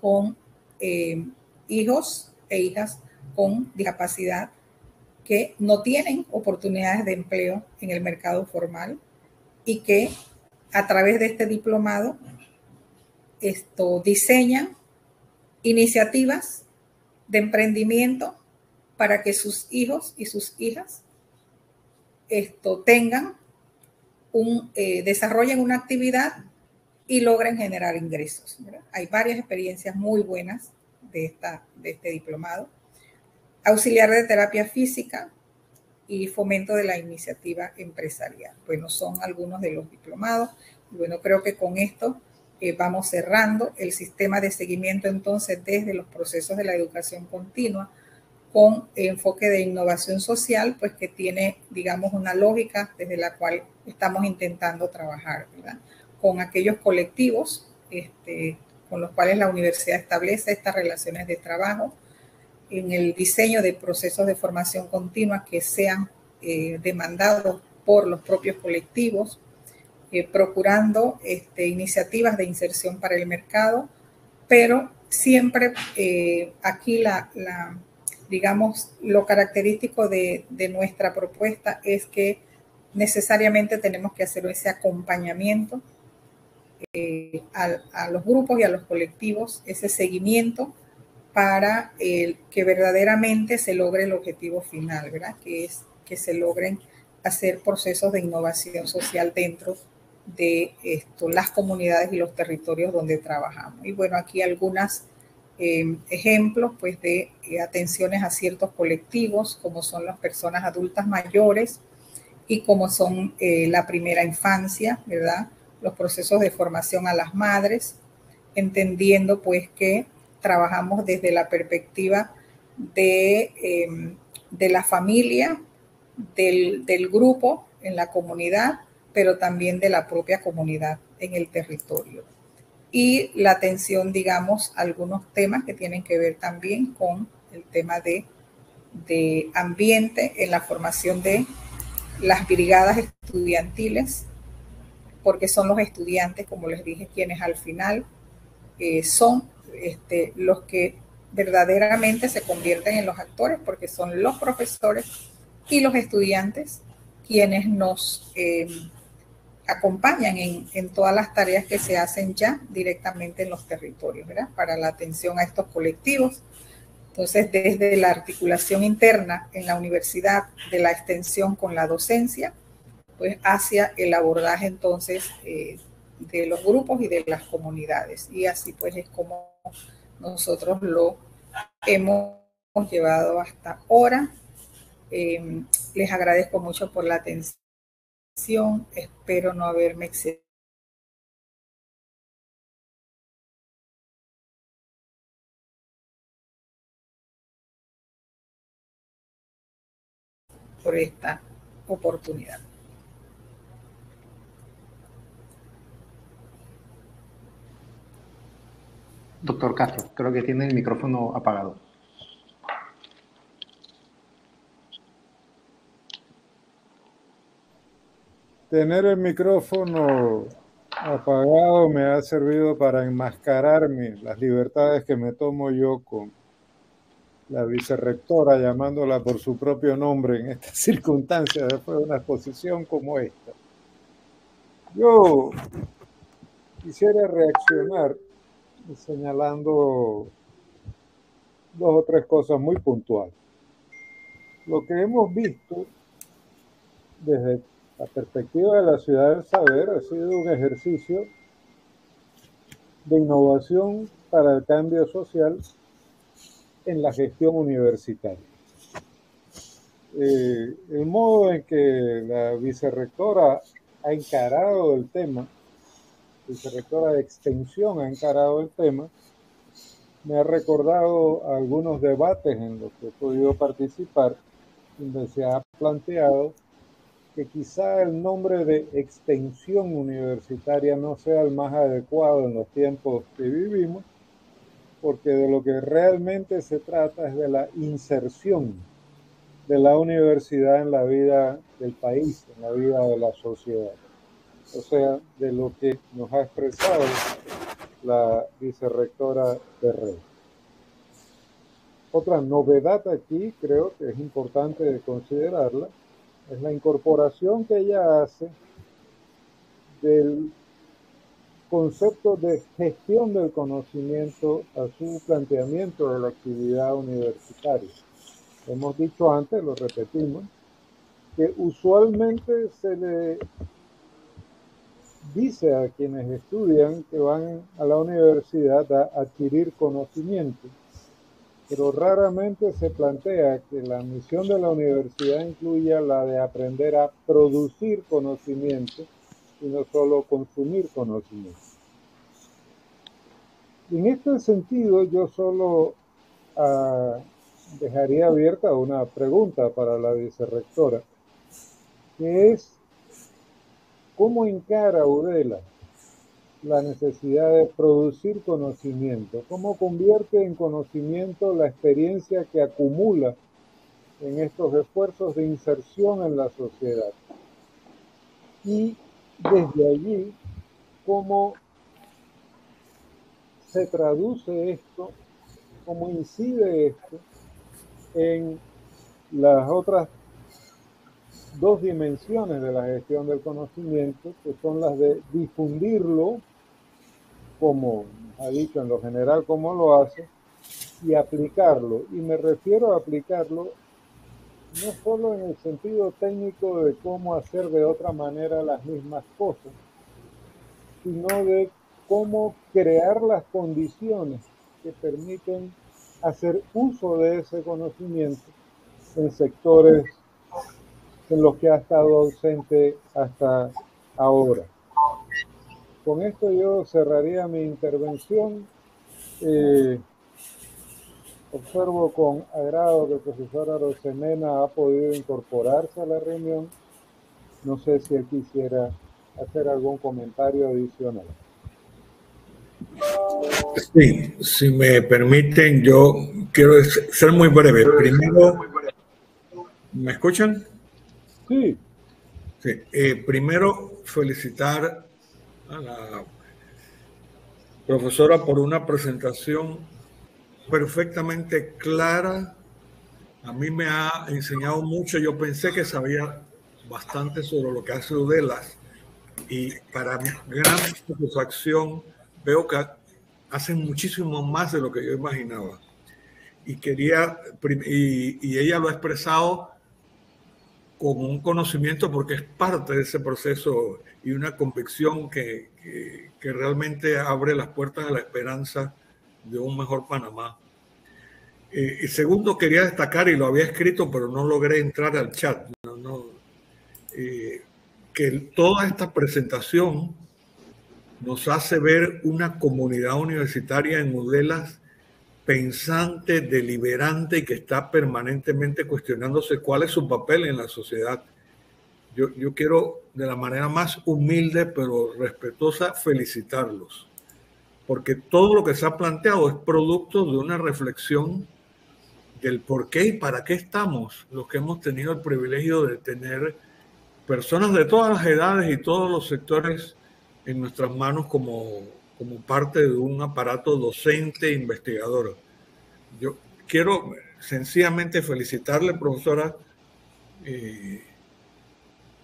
con eh, hijos e hijas con discapacidad que no tienen oportunidades de empleo en el mercado formal y que a través de este diplomado esto diseñan iniciativas de emprendimiento para que sus hijos y sus hijas esto tengan un eh, desarrollen una actividad y logren generar ingresos. Hay varias experiencias muy buenas de, esta, de este diplomado. Auxiliar de terapia física y fomento de la iniciativa empresarial. Bueno, son algunos de los diplomados. Bueno, creo que con esto eh, vamos cerrando el sistema de seguimiento entonces desde los procesos de la educación continua con enfoque de innovación social, pues que tiene, digamos, una lógica desde la cual estamos intentando trabajar, ¿verdad? con aquellos colectivos este, con los cuales la universidad establece estas relaciones de trabajo en el diseño de procesos de formación continua que sean eh, demandados por los propios colectivos, eh, procurando este, iniciativas de inserción para el mercado, pero siempre eh, aquí la, digamos, lo característico de, nuestra propuesta es que necesariamente tenemos que hacer ese acompañamiento eh, a, los grupos y a los colectivos ese seguimiento para que verdaderamente se logre el objetivo final, ¿verdad? Que es que se logren hacer procesos de innovación social dentro de esto, las comunidades y los territorios donde trabajamos. Y bueno, aquí algunos eh, ejemplos pues de eh, atenciones a ciertos colectivos, como son las personas adultas mayores y como son la primera infancia, ¿verdad? los procesos de formación a las madres, entendiendo pues que trabajamos desde la perspectiva de, em, de la familia, del, del, grupo en la comunidad, pero también de la propia comunidad en el territorio. Y la atención, digamos, a algunos temas que tienen que ver también con el tema de, de ambiente en la formación de las brigadas estudiantiles porque son los estudiantes, como les dije, quienes al final eh, son este, los que verdaderamente se convierten en los actores, porque son los profesores y los estudiantes quienes nos eh, acompañan en, en, todas las tareas que se hacen ya directamente en los territorios, ¿verdad? Para la atención a estos colectivos. Entonces, desde la articulación interna en la universidad de la extensión con la docencia, pues hacia el abordaje entonces eh, de los grupos y de las comunidades. Y así pues es como nosotros lo hemos llevado hasta ahora. Em, les agradezco mucho por la atención. Espero no haberme excedido. por esta oportunidad. Doctor Castro, creo que tiene el micrófono apagado. Tener el micrófono apagado me ha servido para enmascararme las libertades que me tomo yo con la vicerrectora llamándola por su propio nombre en estas circunstancias después de una exposición como esta. Yo quisiera reaccionar señalando dos o tres cosas muy puntuales. Lo que hemos visto desde la perspectiva de la ciudad del saber ha sido un ejercicio de innovación para el cambio social en la gestión universitaria. Eh, el modo en que la vicerrectora ha encarado el tema, vicerrectora de extensión ha encarado el tema, me ha recordado algunos debates en los que he podido participar, donde se ha planteado que quizá el nombre de extensión universitaria no sea el más adecuado en los tiempos que vivimos, porque de lo que realmente se trata es de la inserción de la universidad en la vida del país, en la vida de la sociedad. O sea, de lo que nos ha expresado la vicerrectora de Red. Otra novedad aquí, creo que es importante considerarla, es la incorporación que ella hace del concepto de gestión del conocimiento a su planteamiento de la actividad universitaria. Hemos dicho antes, lo repetimos, que usualmente se le dice a quienes estudian que van a la universidad a adquirir conocimiento, pero raramente se plantea que la misión de la universidad incluya la de aprender a producir conocimiento y no solo consumir conocimiento. En este sentido, yo solo uh, dejaría abierta una pregunta para la vicerrectora, que es, ¿cómo encara Udela la necesidad de producir conocimiento? ¿Cómo convierte en conocimiento la experiencia que acumula en estos esfuerzos de inserción en la sociedad? Y desde allí, ¿cómo se traduce esto? ¿Cómo incide esto en las otras dos dimensiones de la gestión del conocimiento, que son las de difundirlo, como ha dicho en lo general cómo lo hace, y aplicarlo. Y me refiero a aplicarlo no solo en el sentido técnico de cómo hacer de otra manera las mismas cosas, sino de cómo crear las condiciones que permiten hacer uso de ese conocimiento en sectores en los que ha estado ausente hasta ahora. Con esto yo cerraría mi intervención. Eh, observo con agrado que el profesor Arosemena ha podido incorporarse a la reunión. No sé si él quisiera hacer algún comentario adicional. Sí, si me permiten, yo quiero ser muy breve. Primero, ¿me escuchan? Sí. sí. Eh, primero, felicitar a la profesora por una presentación perfectamente clara. A mí me ha enseñado mucho. Yo pensé que sabía bastante sobre lo que hace Udelas y para gran satisfacción veo que hacen muchísimo más de lo que yo imaginaba. Y quería, y, ella lo ha expresado con un conocimiento porque es parte de ese proceso y una convicción que, que, realmente abre las puertas a la esperanza de un mejor Panamá. Eh, y segundo, quería destacar, y lo había escrito, pero no logré entrar al chat, no, no, eh, que toda esta presentación nos hace ver una comunidad universitaria en modelas pensante, deliberante y que está permanentemente cuestionándose cuál es su papel en la sociedad. Yo, yo quiero de la manera más humilde pero respetuosa felicitarlos, porque todo lo que se ha planteado es producto de una reflexión del por qué y para qué estamos los que hemos tenido el privilegio de tener personas de todas las edades y todos los sectores en nuestras manos como, como parte de un aparato docente e investigador. Yo quiero sencillamente felicitarle, profesora eh,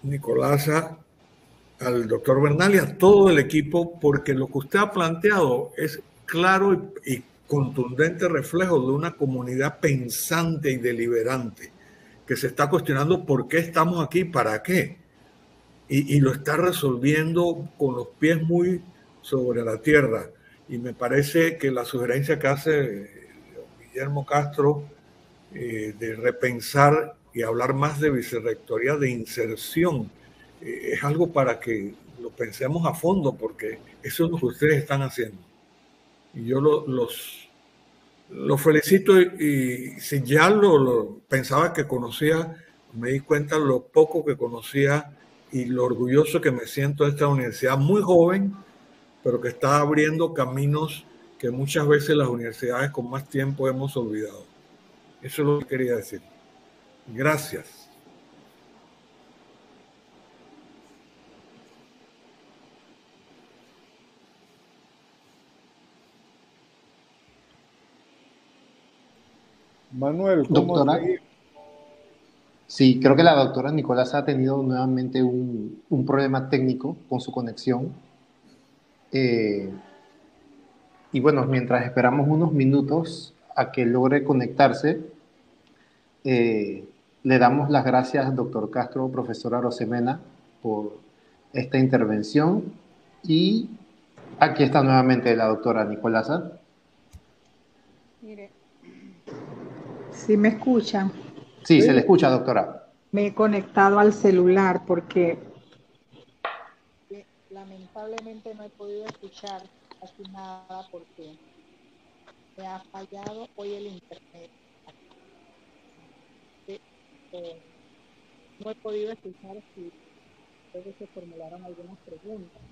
Nicolasa, al doctor Bernal y a todo el equipo, porque lo que usted ha planteado es claro y, contundente reflejo de una comunidad pensante y deliberante que se está cuestionando por qué estamos aquí, para qué, y, lo está resolviendo con los pies muy sobre la tierra. Y me parece que la sugerencia que hace Guillermo Castro eh, de repensar y hablar más de vicerrectoría de inserción eh, es algo para que lo pensemos a fondo, porque eso es lo que ustedes están haciendo. Y yo los, los felicito y, si ya lo, pensaba que conocía, me di cuenta lo poco que conocía y lo orgulloso que me siento de esta universidad muy joven, pero que está abriendo caminos que muchas veces las universidades con más tiempo hemos olvidado. Eso es lo que quería decir. Gracias. Manuel, ¿cómo doctora, Sí, creo que la doctora Nicolás ha tenido nuevamente un, problema técnico con su conexión. Eh, y bueno, mientras esperamos unos minutos a que logre conectarse, eh, le damos las gracias, doctor Castro, profesora Rosemena, por esta intervención. Y aquí está nuevamente la doctora Nicolasa. Mire, si me escuchan. Sí, se le escucha, doctora. Me he conectado al celular porque lamentablemente no he podido escuchar casi nada porque me ha fallado hoy el internet. Eh, no he podido escuchar si ustedes se formularon algunas preguntas.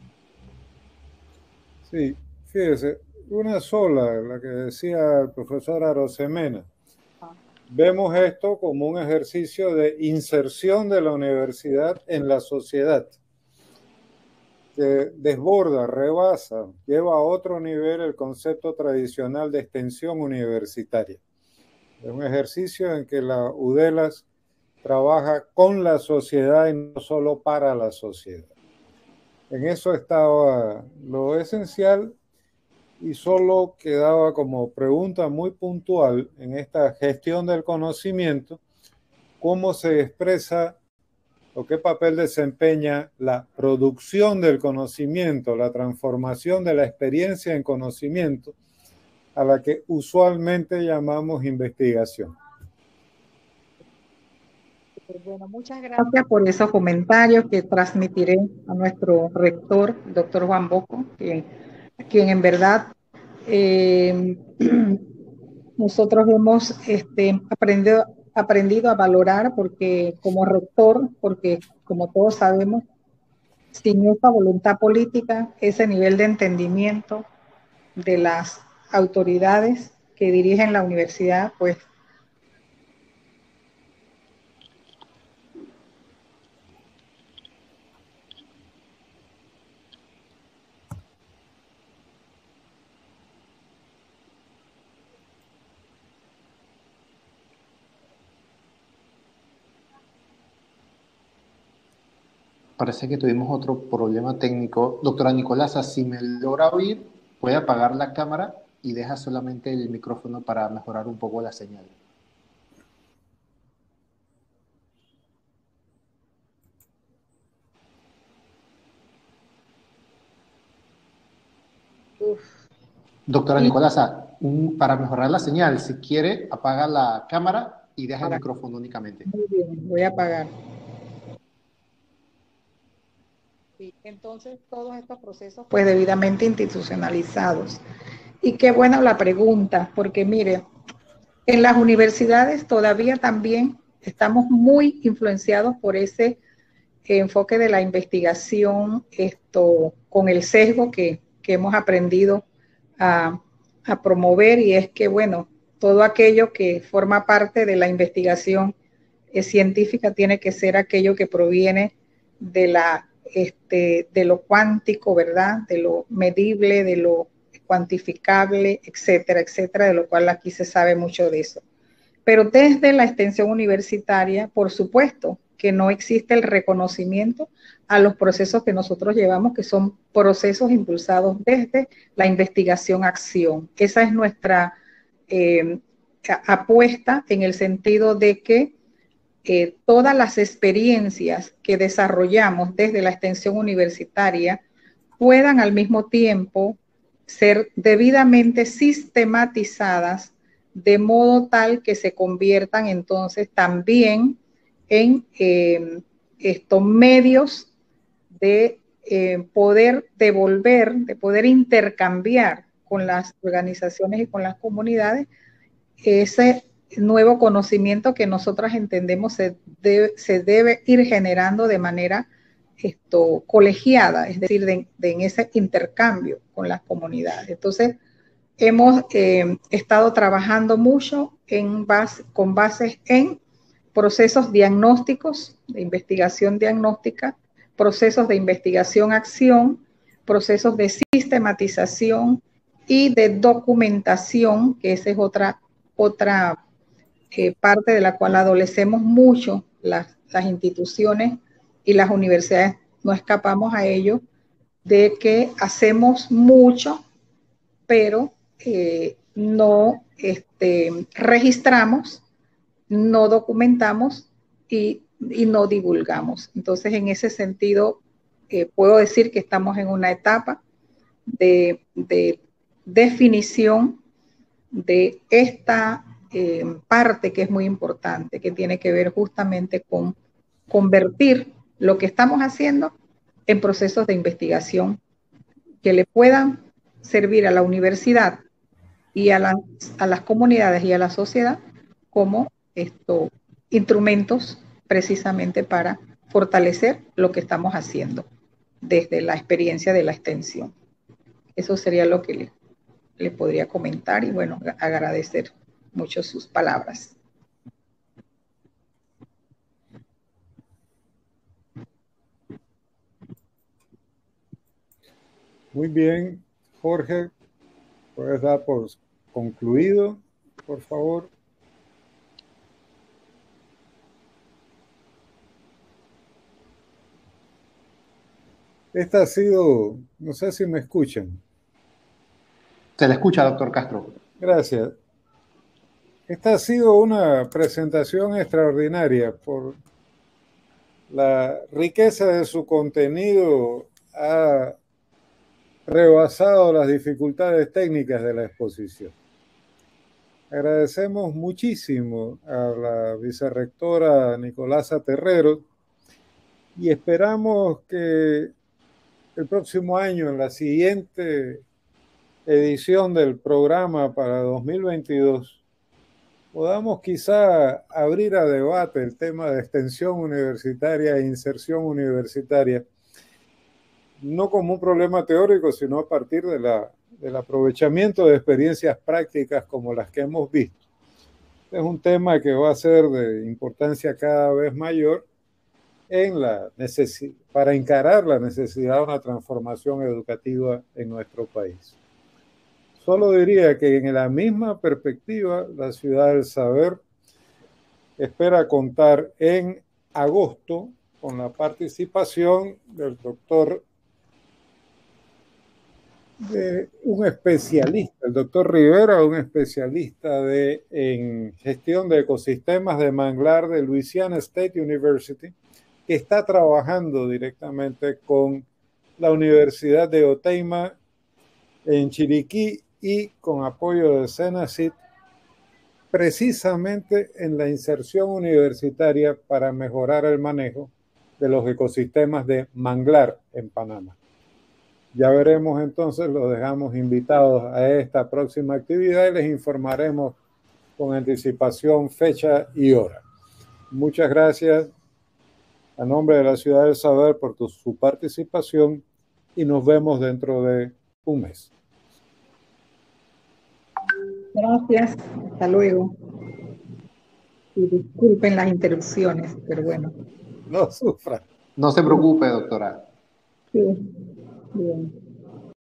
Sí, fíjese, una sola, la que decía el profesor Arosemena. Vemos esto como un ejercicio de inserción de la universidad en la sociedad, que desborda, rebasa, lleva a otro nivel el concepto tradicional de extensión universitaria. Es un ejercicio en que la UDELAS trabaja con la sociedad y no solo para la sociedad. En eso estaba lo esencial y solo quedaba como pregunta muy puntual en esta gestión del conocimiento, cómo se expresa o qué papel desempeña la producción del conocimiento, la transformación de la experiencia en conocimiento, a la que usualmente llamamos investigación. Bueno, muchas gracias por esos comentarios que transmitiré a nuestro rector, doctor Juan Boco, que quien en verdad eh, nosotros hemos este, aprendido, aprendido a valorar porque como rector, porque como todos sabemos, sin esa voluntad política, ese nivel de entendimiento de las autoridades que dirigen la universidad, pues Parece que tuvimos otro problema técnico. Doctora Nicolasa, si me logra oír, puede apagar la cámara y deja solamente el micrófono para mejorar un poco la señal. Doctora Nicolasa, para mejorar la señal, si quiere, apaga la cámara y deja el micrófono únicamente. Muy bien, voy a apagar. Entonces todos estos procesos pues debidamente institucionalizados. Y qué buena la pregunta, porque mire, en las universidades todavía también estamos muy influenciados por ese enfoque de la investigación, esto con el sesgo que, hemos aprendido a, a, promover y es que, bueno, todo aquello que forma parte de la investigación científica tiene que ser aquello que proviene de la este, de lo cuántico, ¿verdad? De lo medible, de lo cuantificable, etcétera, etcétera, de lo cual aquí se sabe mucho de eso. Pero desde la extensión universitaria, por supuesto que no existe el reconocimiento a los procesos que nosotros llevamos, que son procesos impulsados desde la investigación-acción. Esa es nuestra eh, apuesta en el sentido de que todas las experiencias que desarrollamos desde la extensión universitaria puedan al mismo tiempo ser debidamente sistematizadas de modo tal que se conviertan entonces también en eh, estos medios de eh, poder devolver, de poder intercambiar con las organizaciones y con las comunidades ese nuevo conocimiento que nosotras entendemos se debe, se debe ir generando de manera esto, colegiada, es decir, de, en ese intercambio con las comunidades. Entonces, hemos eh, estado trabajando mucho en base, con bases en procesos diagnósticos, de investigación diagnóstica, procesos de investigación-acción, procesos de sistematización y de documentación, que esa es otra, otra parte de la cual adolecemos mucho las, instituciones y las universidades, no escapamos a ello, de que hacemos mucho, pero eh, no este, registramos, no documentamos y, no divulgamos. Entonces, en ese sentido, eh, puedo decir que estamos en una etapa de, definición de esta eh, parte que es muy importante, que tiene que ver justamente con convertir lo que estamos haciendo en procesos de investigación que le puedan servir a la universidad y a, las comunidades y a la sociedad como instrumentos precisamente para fortalecer lo que estamos haciendo desde la experiencia de la extensión. Eso sería lo que le, le podría comentar y bueno, agradecer mucho sus palabras. Muy bien, Jorge, puedes dar por concluido, por favor. Esta ha sido, no sé si me escuchan. Se le escucha, doctor Castro. Gracias. Esta ha sido una presentación extraordinaria por la riqueza de su contenido. Ha rebasado las dificultades técnicas de la exposición. Agradecemos muchísimo a la vicerrectora Nicolasa Terrero y esperamos que el próximo año, en la siguiente edición del programa para 2022, podamos quizá abrir a debate el tema de extensión universitaria e inserción universitaria no como un problema teórico, sino a partir del aprovechamiento de experiencias prácticas como las que hemos visto. Es un tema que va a ser de importancia cada vez mayor para encarar la necesidad de una transformación educativa en nuestro país. Solo diría que en la misma perspectiva, la Ciudad del Saber espera contar en agosto con la participación del doctor de un especialista, el doctor Rivera, un especialista de, en gestión de ecosistemas de manglar de Louisiana State University, que está trabajando directamente con la Universidad de Oteima en Chiriquí y con apoyo de Senacit, precisamente en la inserción universitaria para mejorar el manejo de los ecosistemas de manglar en Panamá. Ya veremos entonces, los dejamos invitados a esta próxima actividad y les informaremos con anticipación fecha y hora. Muchas gracias a nombre de la Ciudad del Saber por su participación y nos vemos dentro de un mes. Gracias, hasta luego. Y disculpen las interrupciones, pero bueno. No sufra. No se preocupe, doctora. Sí. Bien.